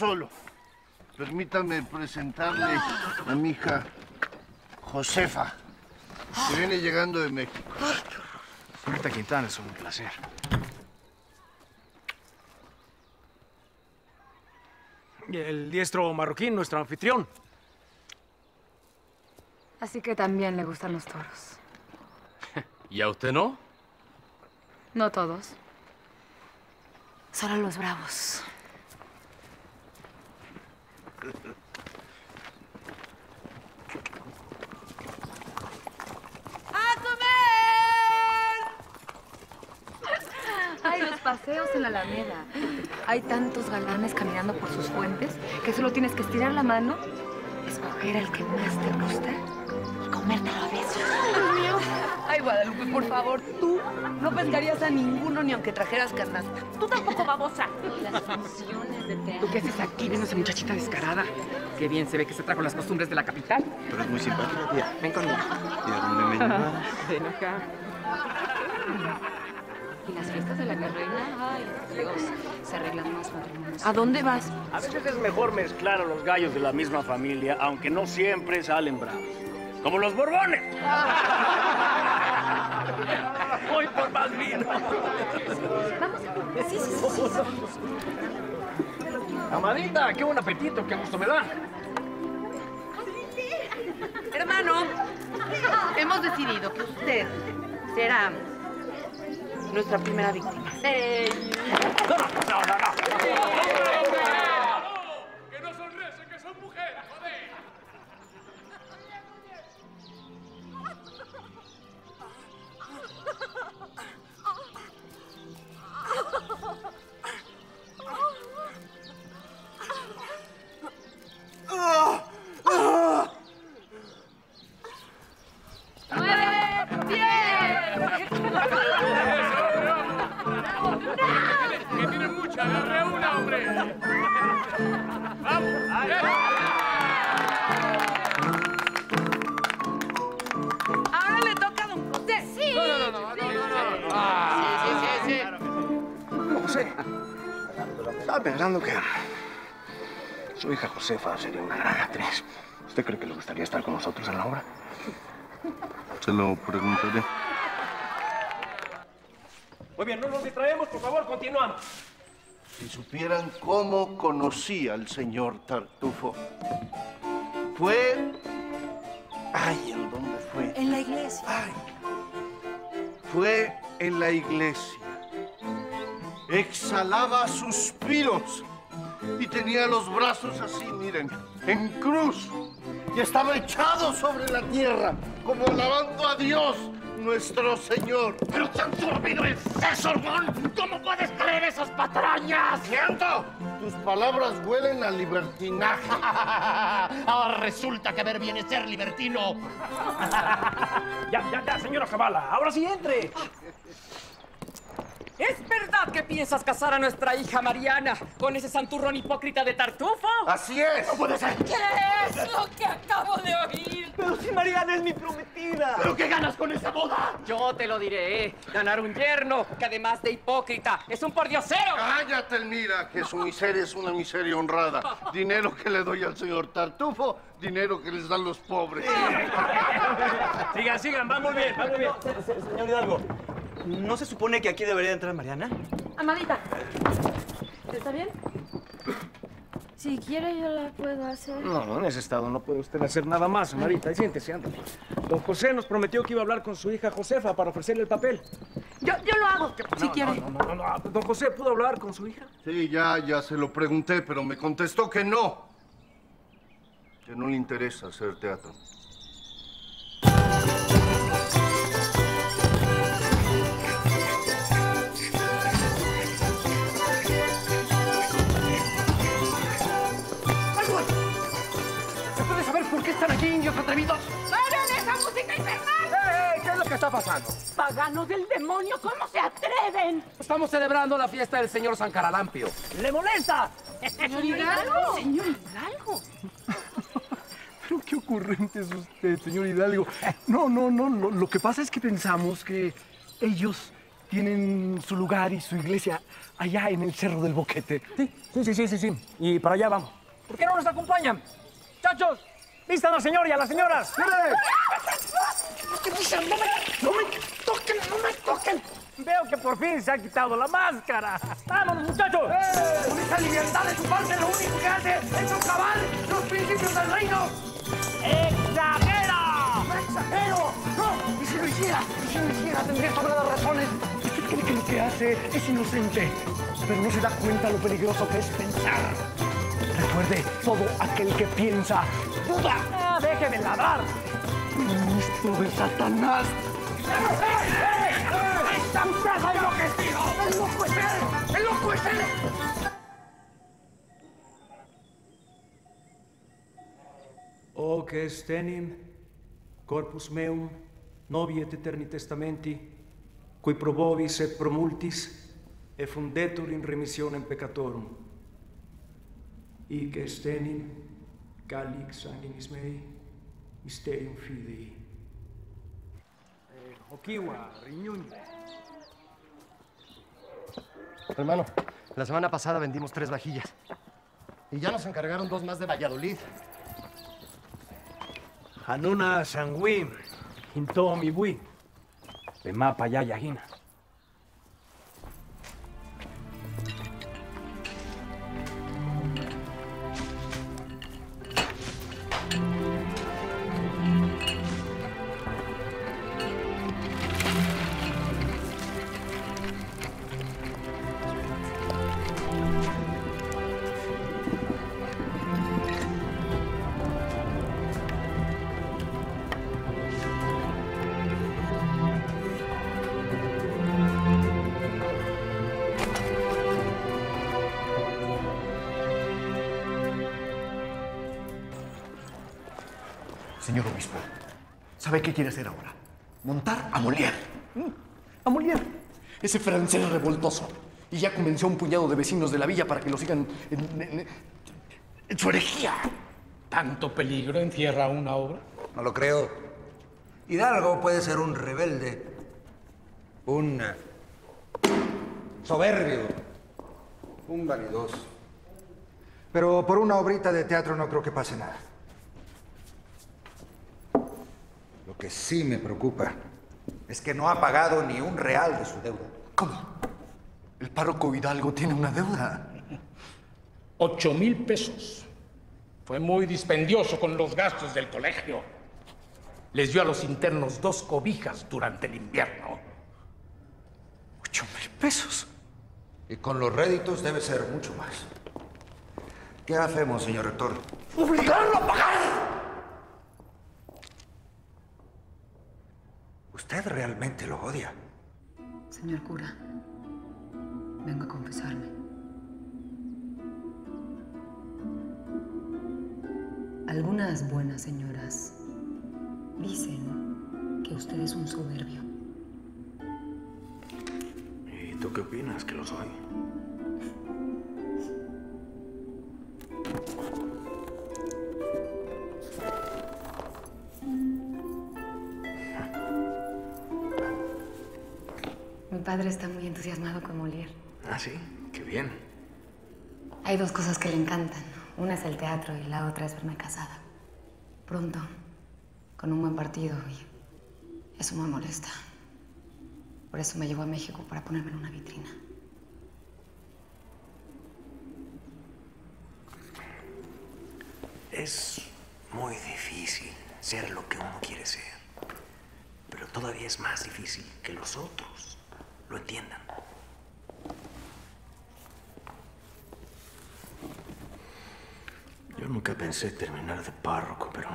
Solo. Permítame presentarle a mi hija Josefa, que viene llegando de México. Señorita Quintana, es un placer. El diestro marroquín, nuestro anfitrión. Así que también le gustan los toros. ¿Y a usted no? No todos. Solo los bravos. ¡A comer! Ay, los paseos en la Alameda. Hay tantos galanes caminando por sus fuentes que solo tienes que estirar la mano, escoger el que más te gusta y comértelo a besos. Ay, Guadalupe, por favor, tú no pescarías a ninguno ni aunque trajeras canasta. Tú tampoco, babosa. Las funciones de teatro. ¿Tú qué haces aquí viendo a esa muchachita descarada? Qué bien se ve que se trajo las costumbres de la capital. Pero es muy simpática, tía. Ven conmigo. ¿Y a dónde me? Ven acá. Y las fiestas de la carrera, ay, Dios, se arreglan más matrimonios. ¿A dónde vas? A veces es mejor mezclar a los gallos de la misma familia, aunque no siempre salen bravos. Como los borbones. Voy por más vino. Vamos. Sí, sí, sí. sí. Amadita, qué buen apetito, qué gusto me da. Hermano, hemos decidido que usted será nuestra primera víctima. No, no, no, no. Josefa sería una gran actriz. ¿Usted cree que le gustaría estar con nosotros en la obra? Se lo preguntaré. Muy bien, no nos distraemos, por favor, continuamos. Si supieran cómo conocí al señor Tartufo. Fue... Ay, ¿en dónde fue? En la iglesia. Fue en la iglesia. Exhalaba suspiros y tenía los brazos así, miren, en cruz. Y estaba echado sobre la tierra, como alabando a Dios, nuestro Señor. ¡Pero te han sorbido el Césorgón! ¿Cómo puedes creer esas patrañas? ¡Siento! Tus palabras huelen a libertinaje. Ahora resulta que ver bien es ser libertino. Ya, ya, ya, señora Zavala. Ahora sí entre. ¿Es verdad que piensas casar a nuestra hija Mariana con ese santurrón hipócrita de Tartufo? Así es. ¡No puede ser! ¿Qué es lo que acabo de oír? Pero si Mariana es mi prometida. ¿Pero qué ganas con esa boda? Yo te lo diré. Ganar un yerno que además de hipócrita es un pordiosero. Cállate, Elmira, que su miseria es una miseria honrada. Dinero que le doy al señor Tartufo, dinero que les dan los pobres. Sigan, sigan, va muy bien, va muy bien. Señor Hidalgo, ¿no se supone que aquí debería entrar Mariana? Amadita, ¿está bien? Si quiere, yo la puedo hacer. No, no, en ese estado no puede usted hacer nada más, Marita. Siéntese, ándale. Don José nos prometió que iba a hablar con su hija Josefa para ofrecerle el papel. Yo, yo lo hago, si No, quiere. No, no, no, no. Don José, ¿pudo hablar con su hija? Sí, ya, ya se lo pregunté, pero me contestó que no. Que no le interesa hacer teatro. Qué es lo que está pasando! ¡Paganos del demonio! ¿Cómo se atreven? Estamos celebrando la fiesta del señor San Caralampio. ¡Le molesta! Señor Hidalgo. Señor Hidalgo. Pero qué ocurrente es usted, señor Hidalgo. No, no, no. Lo, lo que pasa es que pensamos que ellos tienen su lugar y su iglesia allá en el Cerro del Boquete. Sí, sí, sí, sí, sí, sí. Y para allá vamos. ¿Por qué no nos acompañan? ¡Chachos! ¡Vistan al señor y a las señoras! ¡No me, no me toquen! ¡No me toquen! Veo que por fin se ha quitado la máscara. ¡Vámonos, muchachos! Con esa libertad de su parte, lo único que hace es socavar los principios del reino. ¡Exagera! ¡No exagero! ¡No! ¿Y si lo hiciera? ¿Y si lo hiciera? Tendría sobradas razones. Usted cree que lo que hace es inocente, pero no se da cuenta lo peligroso que es pensar. Recuerde, todo aquel que piensa duda. ¡Ah, deje de ladrar! Ministro de Satanás. ¡Está usted enloquecido! ¡El loco es él! ¡El loco es él! O que estenim corpus meum novi et eterni testamenti, qui pro vobis et pro multis e fundetur in remissionem peccatorum. Ic estenim calix sanguinis mei, mysterium fidei. Okiwa, riñuño. Hermano, la semana pasada vendimos tres vajillas. Y ya nos encargaron dos más de Valladolid. Hanuna Sangwim, Hinto Miwi, de Mapa Yayagina. Señor Molière. Mm, A Molière. Ese francés revoltoso. Y ya convenció a un puñado de vecinos de la villa para que lo sigan en, en- en su herejía. ¿Tanto peligro encierra una obra? No lo creo. Hidalgo puede ser un rebelde, un soberbio, un vanidoso. Pero por una obrita de teatro no creo que pase nada. Lo que sí me preocupa es que no ha pagado ni un real de su deuda. El párroco Hidalgo tiene una deuda. Ocho mil pesos. Fue muy dispendioso con los gastos del colegio. Les dio a los internos dos cobijas durante el invierno. Ocho mil pesos. Y con los réditos debe ser mucho más. ¿Qué hacemos, señor rector? ¡Obligarlo a pagar! Usted realmente lo odia. Señor cura, vengo a confesarme. Algunas buenas señoras dicen que usted es un soberbio. ¿Y tú qué opinas? Que lo soy. Padre está muy entusiasmado con Molière. Ah, sí, qué bien. Hay dos cosas que le encantan. Una es el teatro y la otra es verme casada. Pronto, con un buen partido y eso me molesta. Por eso me llevó a México para ponerme en una vitrina. Es muy difícil ser lo que uno quiere ser. Pero todavía es más difícil que los otros lo entiendan. Yo nunca pensé terminar de párroco, pero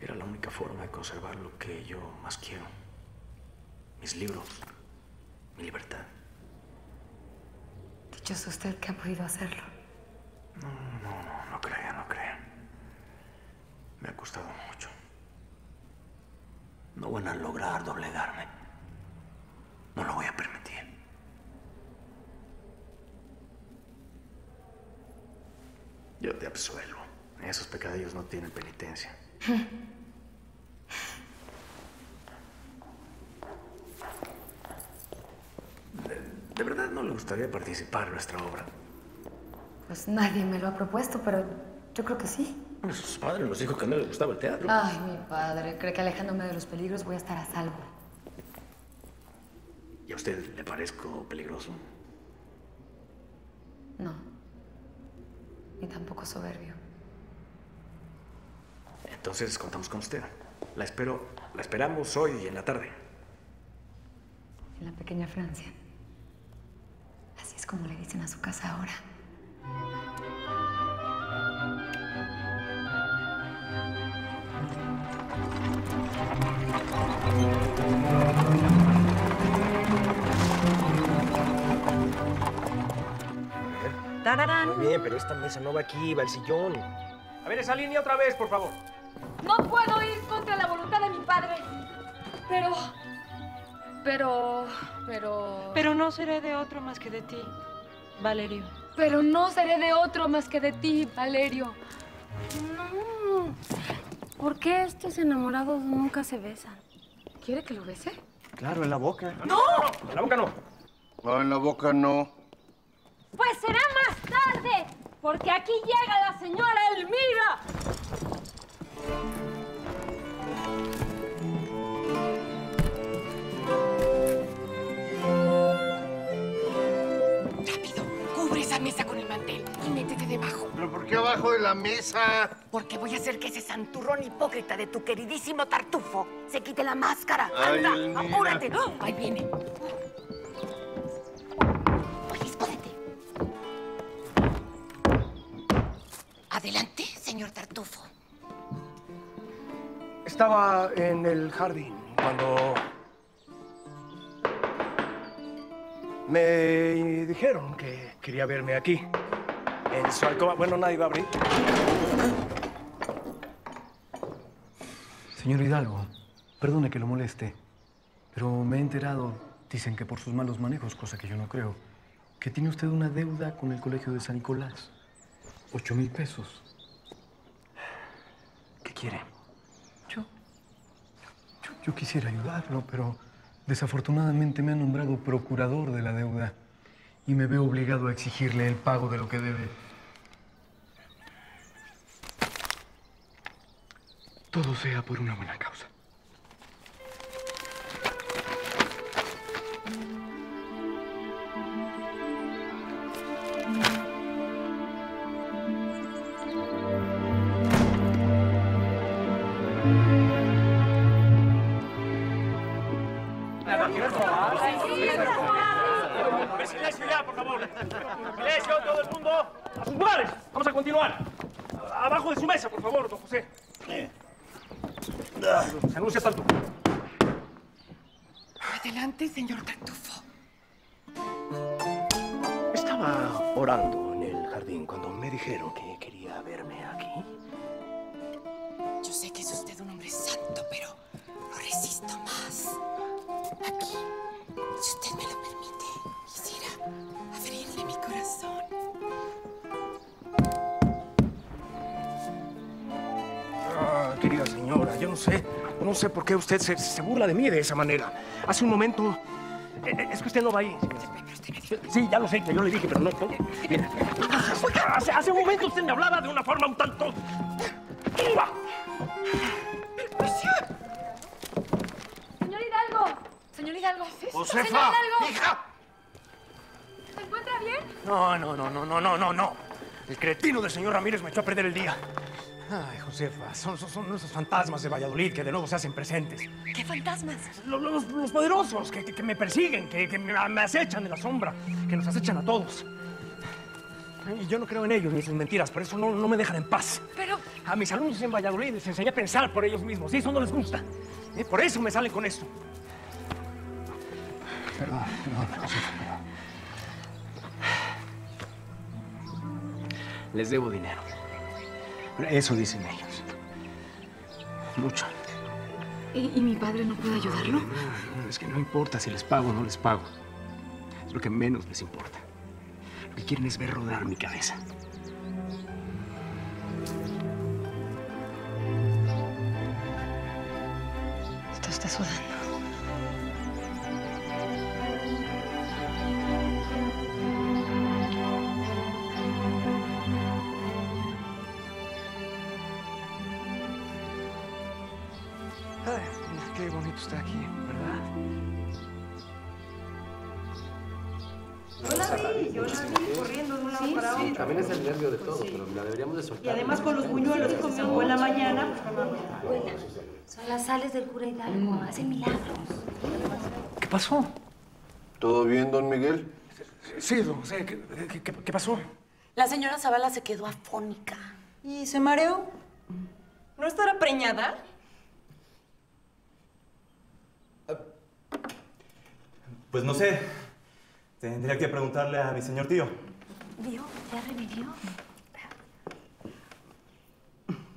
era la única forma de conservar lo que yo más quiero. Mis libros, mi libertad. Dichoso usted que ha podido hacerlo. No, no, no, no crea, no crea. Me ha costado mucho. No van a lograr doblegarme. No lo voy a permitir. Yo te absuelvo. Esos pecadillos no tienen penitencia. ¿De verdad no le gustaría participar en nuestra obra? Pues nadie me lo ha propuesto, pero yo creo que sí. Su padre nos dijo que no le gustaba el teatro. Ay, mi padre, cree que alejándome de los peligros voy a estar a salvo. ¿Y a usted le parezco peligroso? No. Ni tampoco soberbio. Entonces contamos con usted. La espero, la esperamos hoy en la tarde. En la pequeña Francia. Así es como le dicen a su casa ahora. Tararán. Muy bien, pero esta mesa no va aquí, va el sillón. A ver, esa línea otra vez, por favor. No puedo ir contra la voluntad de mi padre. Pero. Pero. Pero. Pero no seré de otro más que de ti, Valerio. Pero no seré de otro más que de ti, Valerio. No. ¿Por qué estos enamorados nunca se besan? ¿Quiere que lo bese? Claro, en la boca. ¡No! En la boca no. No, en la boca no. Pues será tarde, porque aquí llega la señora Elmira. Rápido, cubre esa mesa con el mantel y métete debajo. ¿Pero por qué abajo de la mesa? Porque voy a hacer que ese santurrón hipócrita de tu queridísimo tartufo se quite la máscara. Ay, ¡Anda, Elmira. apúrate! ¡Ah! Ahí viene. Adelante, señor tartufo. Estaba en el jardín cuando me dijeron que quería verme aquí, en su alcoba. Bueno, nadie va a abrir. Señor Hidalgo, perdone que lo moleste, pero me he enterado, dicen que por sus malos manejos, cosa que yo no creo, que tiene usted una deuda con el colegio de San Nicolás. Ocho mil pesos. ¿Qué quiere? Yo, yo quisiera ayudarlo, pero desafortunadamente me han nombrado procurador de la deuda y me veo obligado a exigirle el pago de lo que debe. Todo sea por una buena causa. Abajo de su mesa, por favor, don José. Se anuncia tanto. Adelante, señor tartufo. Estaba orando en el jardín cuando me dijeron que quería verme aquí. Yo sé que es usted un hombre santo, pero no resisto más. Aquí, si usted me lo permite, quisiera abrirle mi corazón. Señora, yo no sé, yo no sé por qué usted se, se burla de mí de esa manera. Hace un momento, eh, eh, es que usted no va ahí. Sí, ya lo sé, que yo le dije, pero no. no. Mira, hace, hace un momento usted me hablaba de una forma un tanto. ¡Viva! Señor Hidalgo. Señor Hidalgo. Josefa, Señor Hidalgo. hija. ¿Se encuentra bien? No, no, no, no, no, no, no, no. El cretino del señor Ramírez me echó a perder el día. Ay, Josefa, son, son, son esos fantasmas de Valladolid que de nuevo se hacen presentes. ¿Qué fantasmas? Los, los- los poderosos que, que- que me persiguen, que, que me, me acechan en la sombra, que nos acechan a todos. Y yo no creo en ellos ni en sus mentiras, por eso no, no me dejan en paz. Pero... A mis alumnos en Valladolid les enseñé a pensar por ellos mismos, y eso no les gusta. Eh, Por eso me salen con esto. Perdón, perdón, Josefa, perdón. Les debo dinero. Eso dicen ellos. Mucho. ¿Y, y mi padre no puede ayudarlo? Es que no importa si les pago o no les pago. Es lo que menos les importa. Lo que quieren es ver rodar mi cabeza. Esto está sudando. Y además con los buñuelos que se sacó en la mañana, vamos. Son las sales del cura Hidalgo. Hacen milagros. ¿Qué pasó? ¿Todo bien, don Miguel? Sí, don José, ¿qué, qué- qué- qué pasó? La señora Zavala se quedó afónica. ¿Y se mareó? ¿No estará preñada? Pues no sé. Tendría que preguntarle a mi señor tío. ¿Vio? Ya revivió.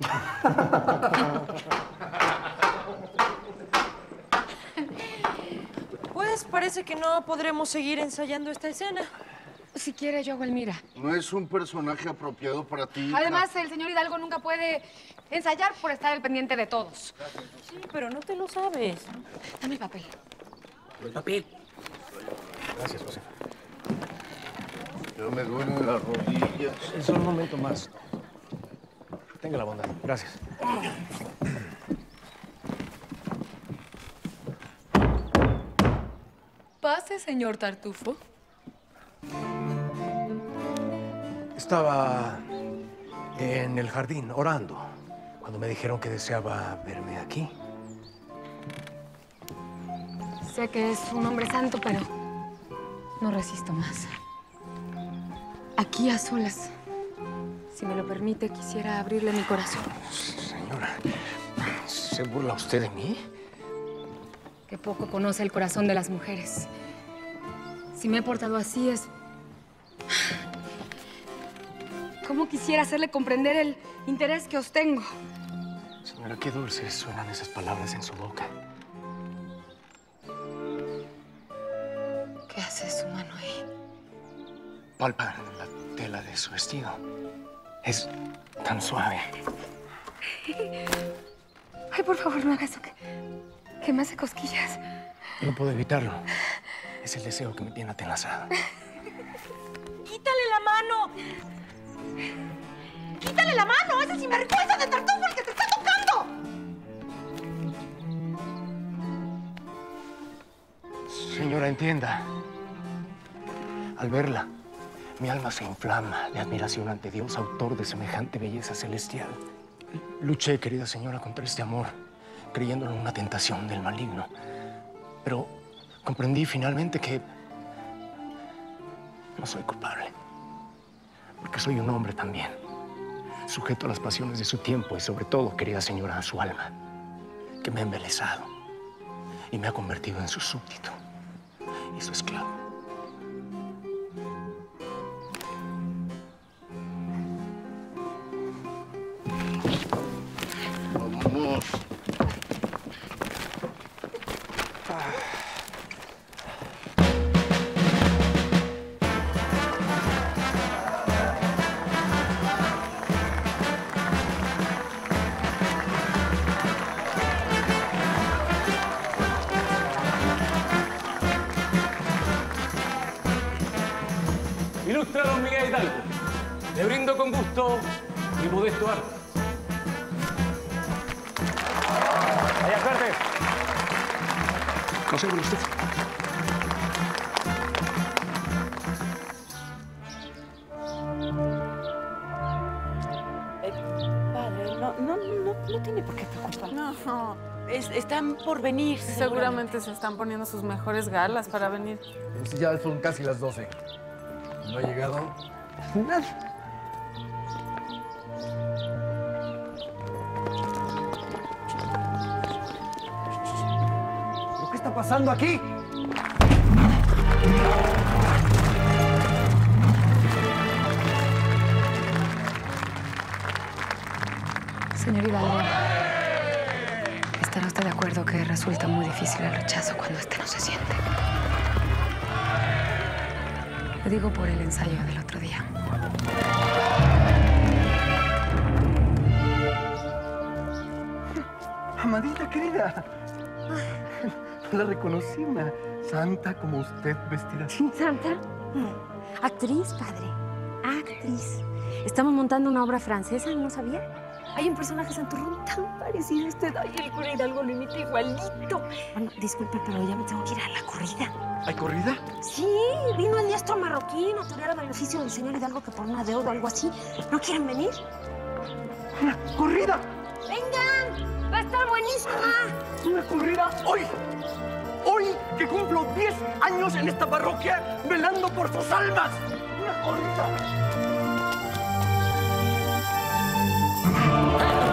Pues parece que no podremos seguir ensayando esta escena. Si quiere, yo hago el mira. No es un personaje apropiado para ti. Además, el señor Hidalgo nunca puede ensayar por estar al pendiente de todos. Sí, pero no te lo sabes. Dame el papel. El papel. Gracias, José. Ya me duelen las rodillas. Solo un momento más. Tenga la bondad. Gracias. Pase, señor Tartufo. Estaba en el jardín orando cuando me dijeron que deseaba verme aquí. Sé que es un hombre santo, pero no resisto más. Aquí a solas. Si me lo permite, quisiera abrirle mi corazón. Señora, ¿se burla usted de mí? Que poco conoce el corazón de las mujeres. Si me he portado así es... ¿Cómo quisiera hacerle comprender el interés que os tengo? Señora, qué dulces suenan esas palabras en su boca. ¿Qué hace su mano ahí? Palpa la tela de su vestido. Es tan suave. Ay, por favor, no haga eso, que, que me hace cosquillas. No puedo evitarlo. Es el deseo que me tiene atenazado. ¡Quítale la mano! ¡Quítale la mano! ¡Ese sinvergüenza de tartufo el que te está tocando! Señora, entienda. Al verla, mi alma se inflama de admiración ante Dios, autor de semejante belleza celestial. Luché, querida señora, contra este amor, creyéndolo una tentación del maligno. Pero comprendí finalmente que no soy culpable. Porque soy un hombre también, sujeto a las pasiones de su tiempo y sobre todo, querida señora, a su alma, que me ha embelesado y me ha convertido en su súbdito y su esclavo. Se están poniendo sus mejores galas para venir. Si ya son casi las 12. No ha llegado nada. ¿Pero qué está pasando aquí? Resulta muy difícil el rechazo cuando este no se siente? Lo digo por el ensayo del otro día. Amadita querida. La reconocí, una santa como usted vestida así. ¿Santa? Actriz, padre. Actriz. Estamos montando una obra francesa, ¿no sabía? Hay un personaje santurrón tan parecido a usted. Ay, el cura Hidalgo lo imita igualito. Bueno, disculpe, pero ya me tengo que ir a la corrida. ¿Hay corrida? Sí, vino el diestro marroquín a torear a beneficio del señor Hidalgo que por una deuda o algo así. ¿No quieren venir? ¡Una corrida! ¡Vengan! ¡Va a estar buenísima! ¡Una corrida hoy! Hoy que cumplo 10 años en esta parroquia velando por sus almas. ¡Una corrida! Hey!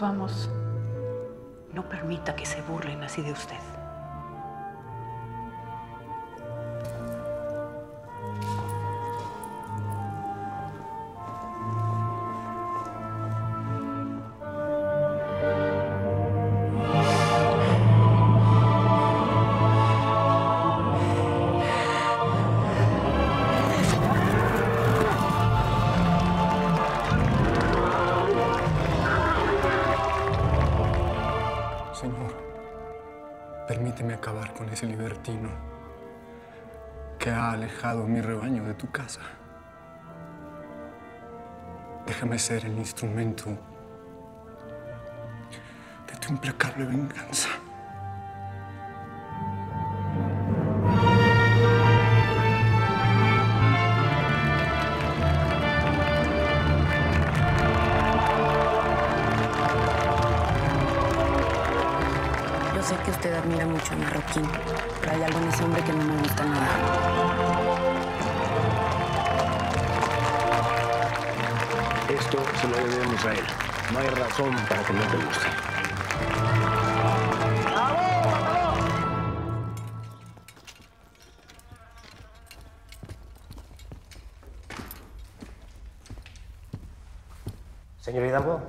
Vamos. No permita que se burlen así de usted. Alejado mi rebaño de tu casa. Déjame ser el instrumento de tu implacable venganza. Él. No hay razón para que no te guste. Señor Hidalgo,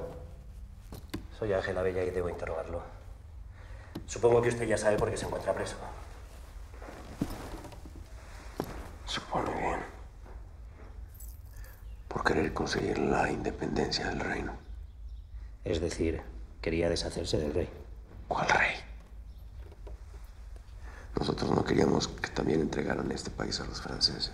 soy Ángel Abella y debo interrogarlo. Supongo que usted ya sabe por qué se encuentra preso. Supone bien. Por querer conseguir la independencia del reino. Es decir, quería deshacerse del rey. ¿Cuál rey? Nosotros no queríamos que también entregaran este país a los franceses.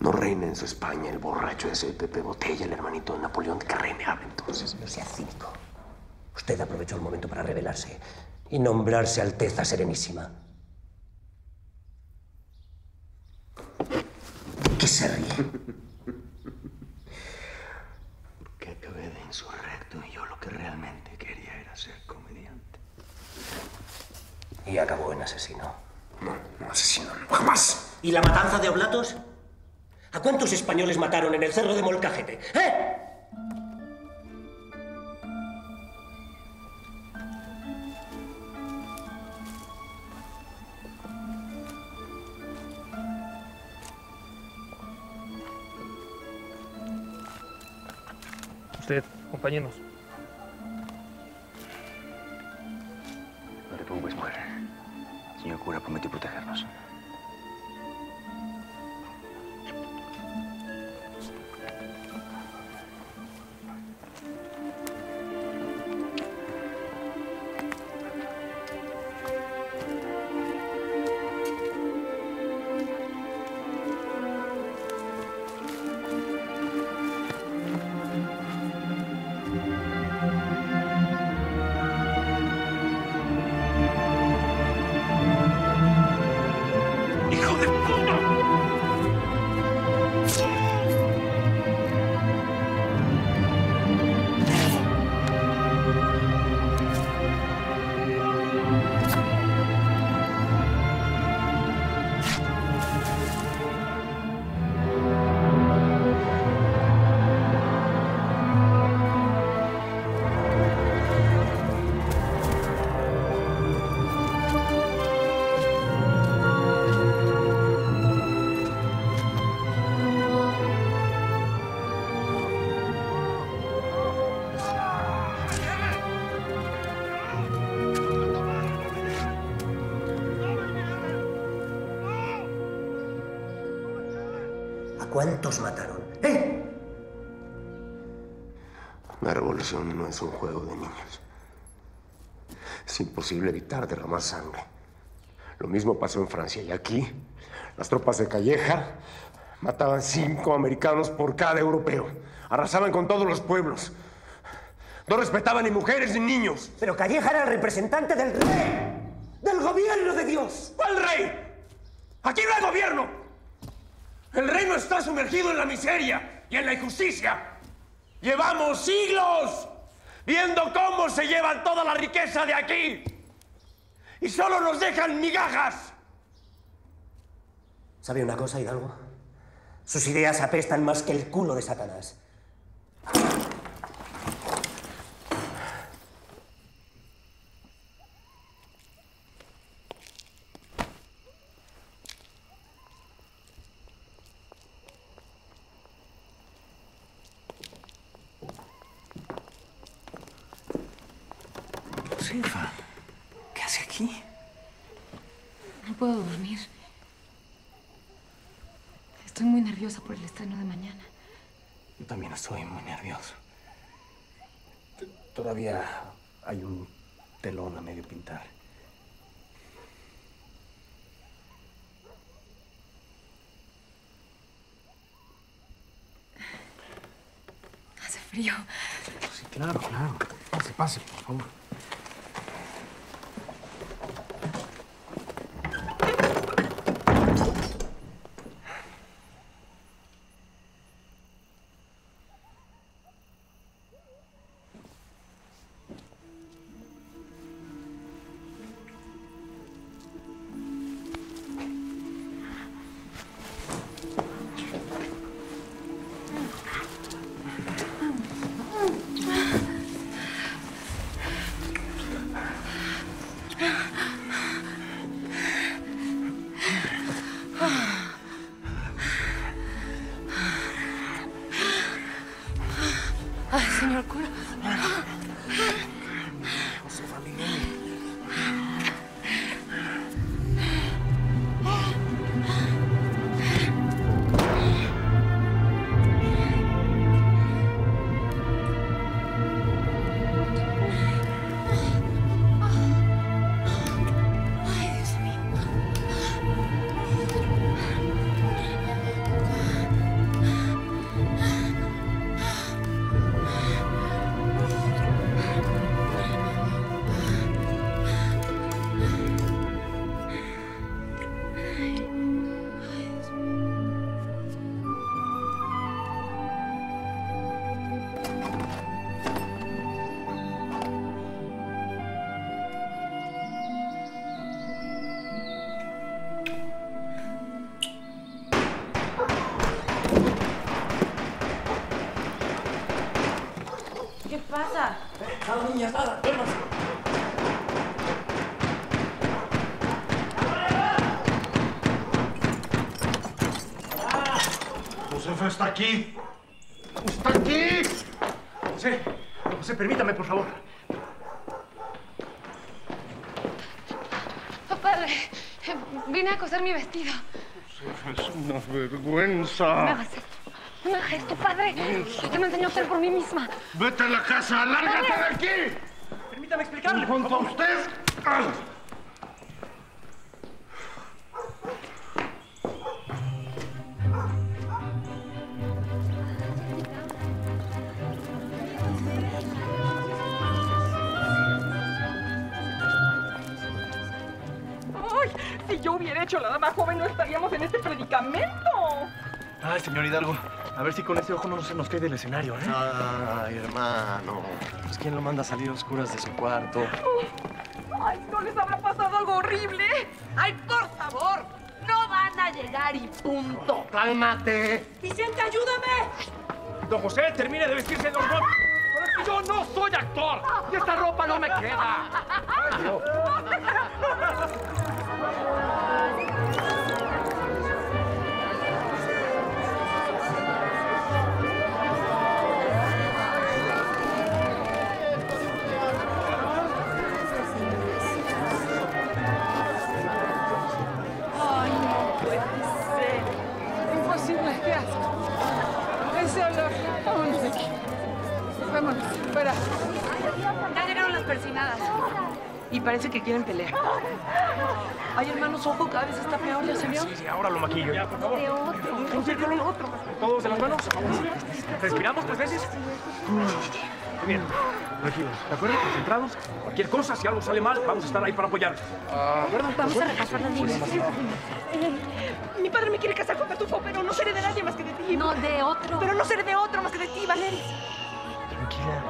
No reine en su España el borracho ese Pepe Botella, el hermanito de Napoleón, que reine ahora entonces. No sea cínico. Usted aprovechó el momento para rebelarse y nombrarse Alteza Serenísima. ¿Qué se ríe? Que acabé de insurrecto y yo lo que realmente quería era ser comediante. Y acabó en asesino. No, no asesino, no, jamás. ¿Y la matanza de Oblatos? ¿A cuántos españoles en el cerro de Molcajete? ¿Eh? Usted, compañeros. Cuántos mataron? ¿Eh? La revolución no es un juego de niños. Es imposible evitar derramar sangre. Lo mismo pasó en Francia y aquí. Las tropas de Calleja mataban cinco americanos por cada europeo. Arrasaban con todos los pueblos. No respetaban ni mujeres ni niños. Pero Calleja era el representante del rey, del gobierno de Dios. ¿Cuál rey? Aquí no hay gobierno. El reino está sumergido en la miseria y en la injusticia. Llevamos siglos viendo cómo se llevan toda la riqueza de aquí. Y solo nos dejan migajas. ¿Sabe una cosa, Hidalgo? Sus ideas apestan más que el culo de Satanás. Josefa, ¿qué hace aquí? No puedo dormir. Estoy muy nerviosa por el estreno de mañana. Estoy muy nervioso. T- Todavía hay un telón a medio pintar. Hace frío. Sí, claro, claro. Pase, pase, por favor. Por mí misma. ¡Vete a la casa! ¡Lárgate de aquí! Permítame explicarle. Junto a usted. ¡Ah! ¡Ay! Si yo hubiera hecho la dama joven, no estaríamos en este predicamento. Ay, señor Hidalgo, a ver si con ese ojo no se nos cae del escenario, ¿eh? Ay, hermano. Pues quién lo manda a salir a oscuras de su cuarto. ¡Ay, no les habrá pasado algo horrible! ¡Ay, por favor! No van a llegar y punto. ¡Cálmate! ¡Vicente, ayúdame! Don José, termine de vestirse de hormón. Pero es que yo no soy actor. Y esta ropa no me queda. Ay, no. Vámonos, fuera. Ya llegaron las persinadas. Y parece que quieren pelear. Ay, hermano, su ojo cada vez está peor, ¿ya se vio? Sí, sí, ahora lo maquillo. Ya, por favor. De otro. Un círculo. otro. Todos de las manos. Respiramos tres veces. Muy bien. Tranquilos, ¿de acuerdo? Concentrados. Cualquier cosa, si algo sale mal, vamos a estar ahí para apoyar. ¿De acuerdo? Vamos a repasar las líneas. Mi padre me quiere casar con Catufo, pero no seré de nadie más que de ti. No, de otro. Pero no seré de otro más que de ti, Valeria. Tranquila.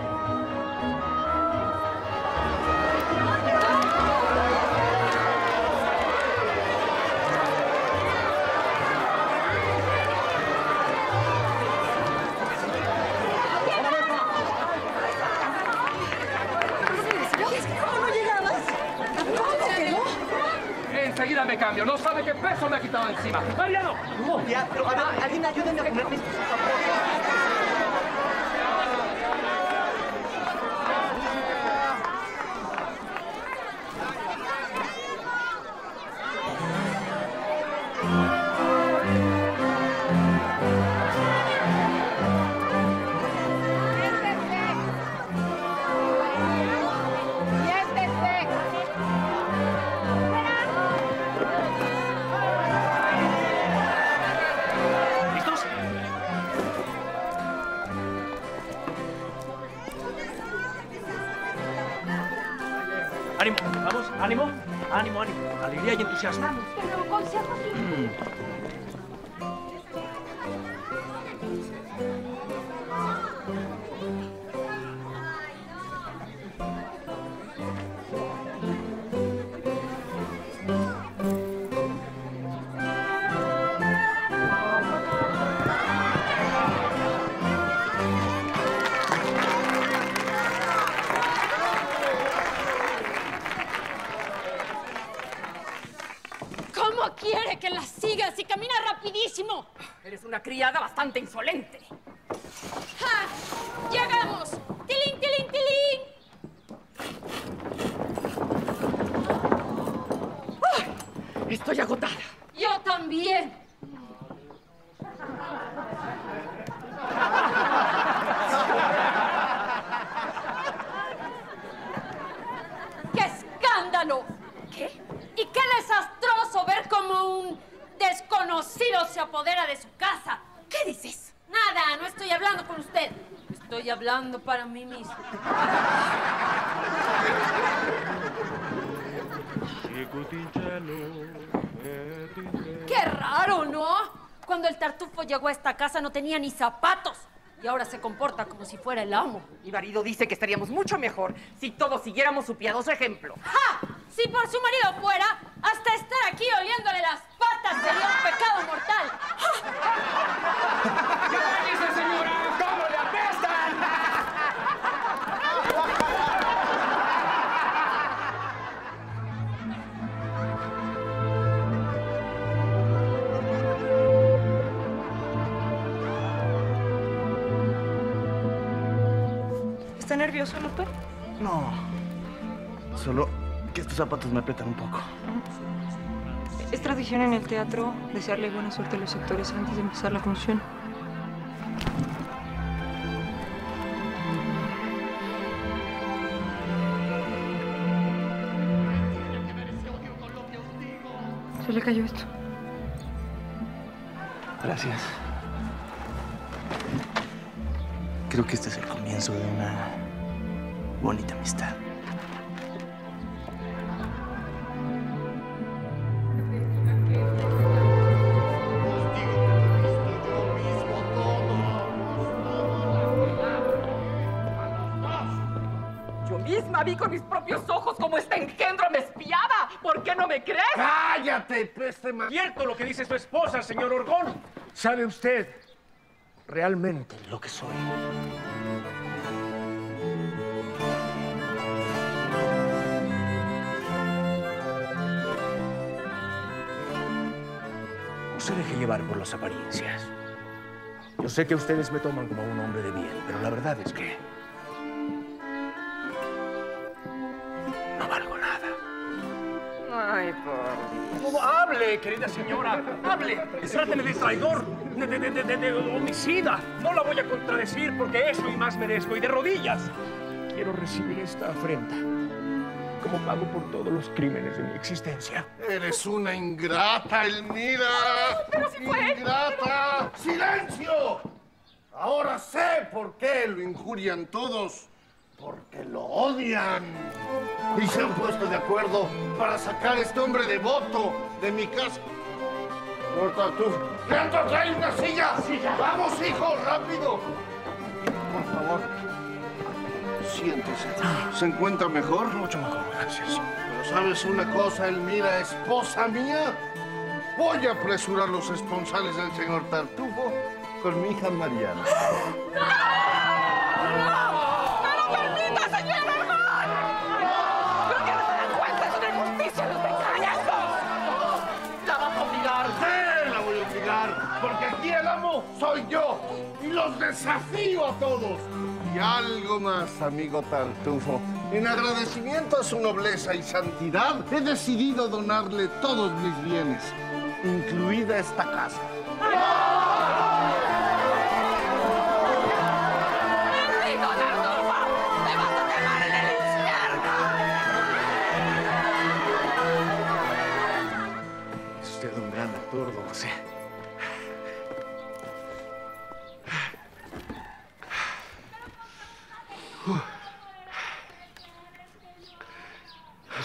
Enseguida me cambio. No sabe qué peso me ha quitado encima. ¡Mariano! Ya, pero a ver, alguien ayúdenme a ponerme esto, Alegría llegó a esta casa no tenía ni zapatos. Y ahora se comporta como si fuera el amo. Mi marido dice que estaríamos mucho mejor si todos siguiéramos su piadoso ejemplo. ¡Ja! Si por su marido fuera, zapatos me apretan un poco. Es tradición en el teatro desearle buena suerte a los actores antes de empezar la función. Se le cayó esto. Gracias. Creo que este es el comienzo de una bonita amistad. Me crees? ¡Cállate, peste mal! Cierto lo que dice su esposa, señor Orgón. ¿Sabe usted realmente lo que soy? No se deje llevar por las apariencias. Yo sé que ustedes me toman como un hombre de bien, pero la verdad es que por No, hable, querida señora, hable. Tráteme de traidor, de, de, de, de- de homicida. No la voy a contradecir porque eso y más merezco. Y de rodillas quiero recibir esta afrenta como pago por todos los crímenes de mi existencia. Eres una ingrata, Elmira. ¡Ingrata! ¡Silencio! Ahora sé por qué lo injurian todos. Porque lo odian. Y se han puesto de acuerdo para sacar a este hombre devoto de mi casa. Corta tú. ¡Leandro, trae una silla! ¡Vamos, hijo, rápido! Por favor. Siéntese. ¿Se encuentra mejor? Mucho mejor, gracias. Pero ¿sabes una cosa, Elmira, esposa mía? Voy a apresurar los esponsales del señor Tartufo con mi hija Mariana. ¡No los desafío a todos. Y algo más, amigo Tartufo. En agradecimiento a su nobleza y santidad, he decidido donarle todos mis bienes, incluida esta casa. ¡Maldito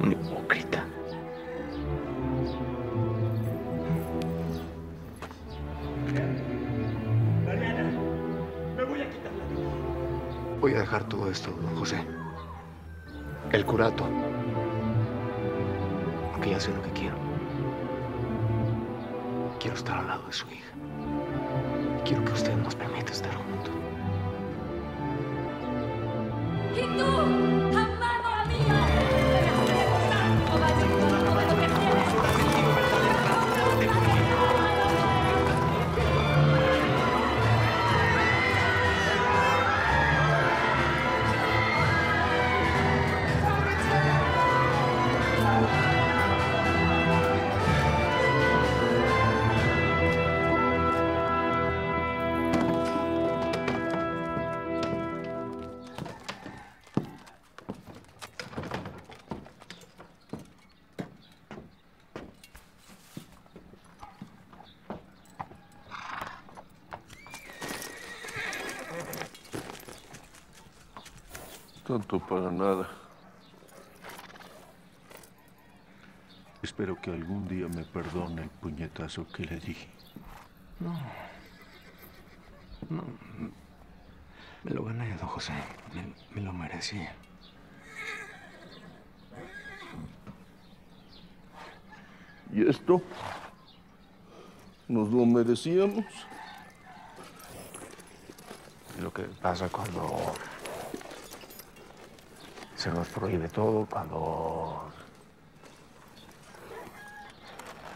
Un hipócrita. Me voy a quitar la vida. Voy a dejar todo esto, don José. El curato. Porque ya sé lo que quiero. Quiero estar al lado de su hija. Quiero que usted nos permita estar juntos. ¿Y tú, Tanto para nada. Espero que algún día me perdone el puñetazo que le di. No. No. Me lo gané, don José. Me, me lo merecía. ¿Y esto? ¿Nos lo merecíamos? Lo que pasa cuando se nos prohíbe todo, cuando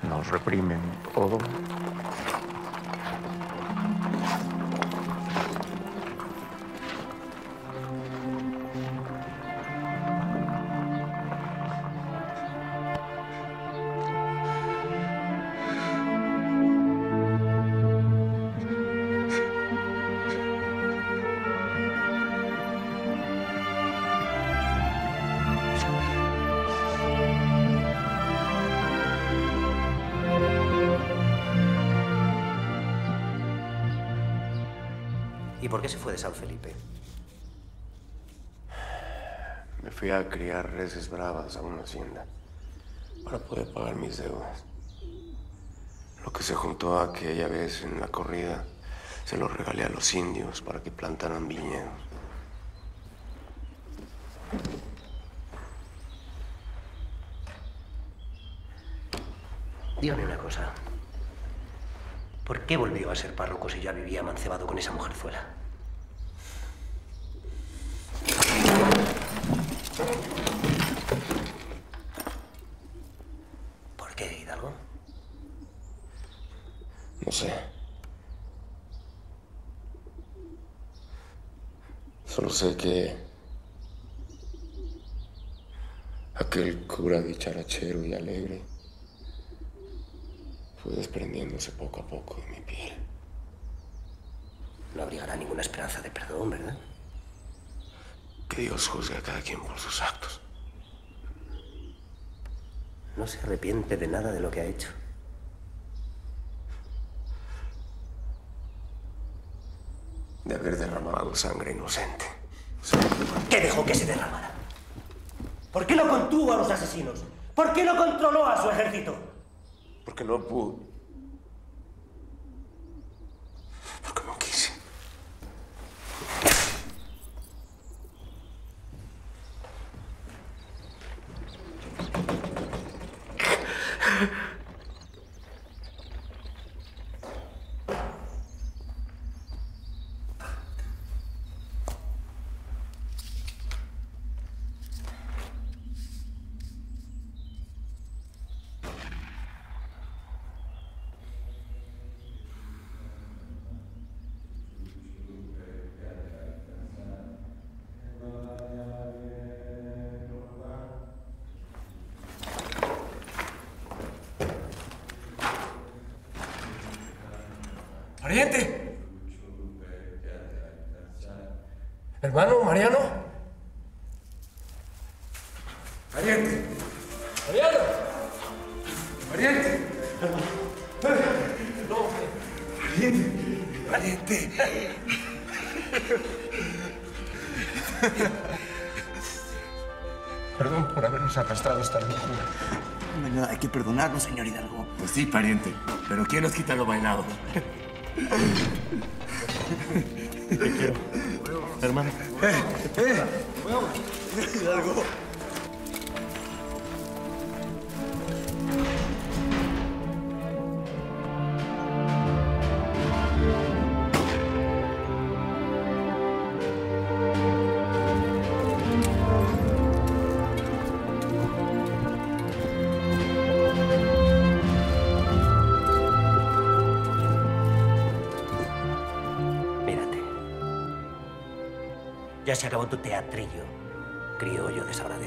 nos reprimen todo. Qué se fue de San Felipe? Me fui a criar reses bravas a una hacienda para poder pagar mis deudas. Lo que se juntó aquella vez en la corrida se lo regalé a los indios para que plantaran viñedos. Dígame una cosa. ¿Por qué volvió a ser párroco si ya vivía mancebado con esa mujerzuela? ¿Por qué, Hidalgo? No sé. Solo sé que aquel cura dicharachero y alegre fue desprendiéndose poco a poco de mi piel. No abrigará ninguna esperanza de perdón, ¿verdad? Que Dios juzgue a cada quien por sus actos. No se arrepiente de nada de lo que ha hecho. De haber derramado sangre inocente. ¿Qué dejó que se derramara? ¿Por qué no contuvo a los asesinos? ¿Por qué no controló a su ejército? Porque no pudo. Pariente. Hermano, Mariano. Pariente. Mariano. Pariente. No, pariente. Pariente. Perdón por habernos arrastrado esta locura. Bueno, hay que perdonarnos, señor Hidalgo. Pues sí, pariente. Pero ¿quién nos quita lo bailado? Se acabó tu teatrillo, criollo desagradecido.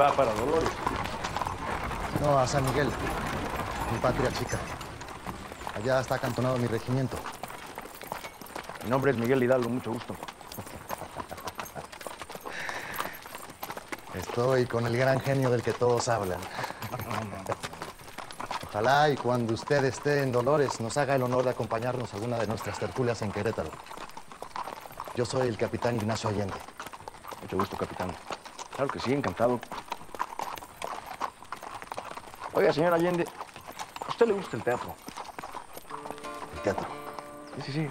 Va para Dolores. No, a San Miguel, mi patria chica. Allá está acantonado mi regimiento. Mi nombre es Miguel Hidalgo, mucho gusto. Estoy con el gran genio del que todos hablan. Ojalá y cuando usted esté en Dolores nos haga el honor de acompañarnos a alguna de nuestras tertulias en Querétaro. Yo soy el capitán Ignacio Allende. Mucho gusto, capitán. Claro que sí, encantado. Oiga, señor Allende, ¿a usted le gusta el teatro? ¿El teatro? Sí, sí, sí.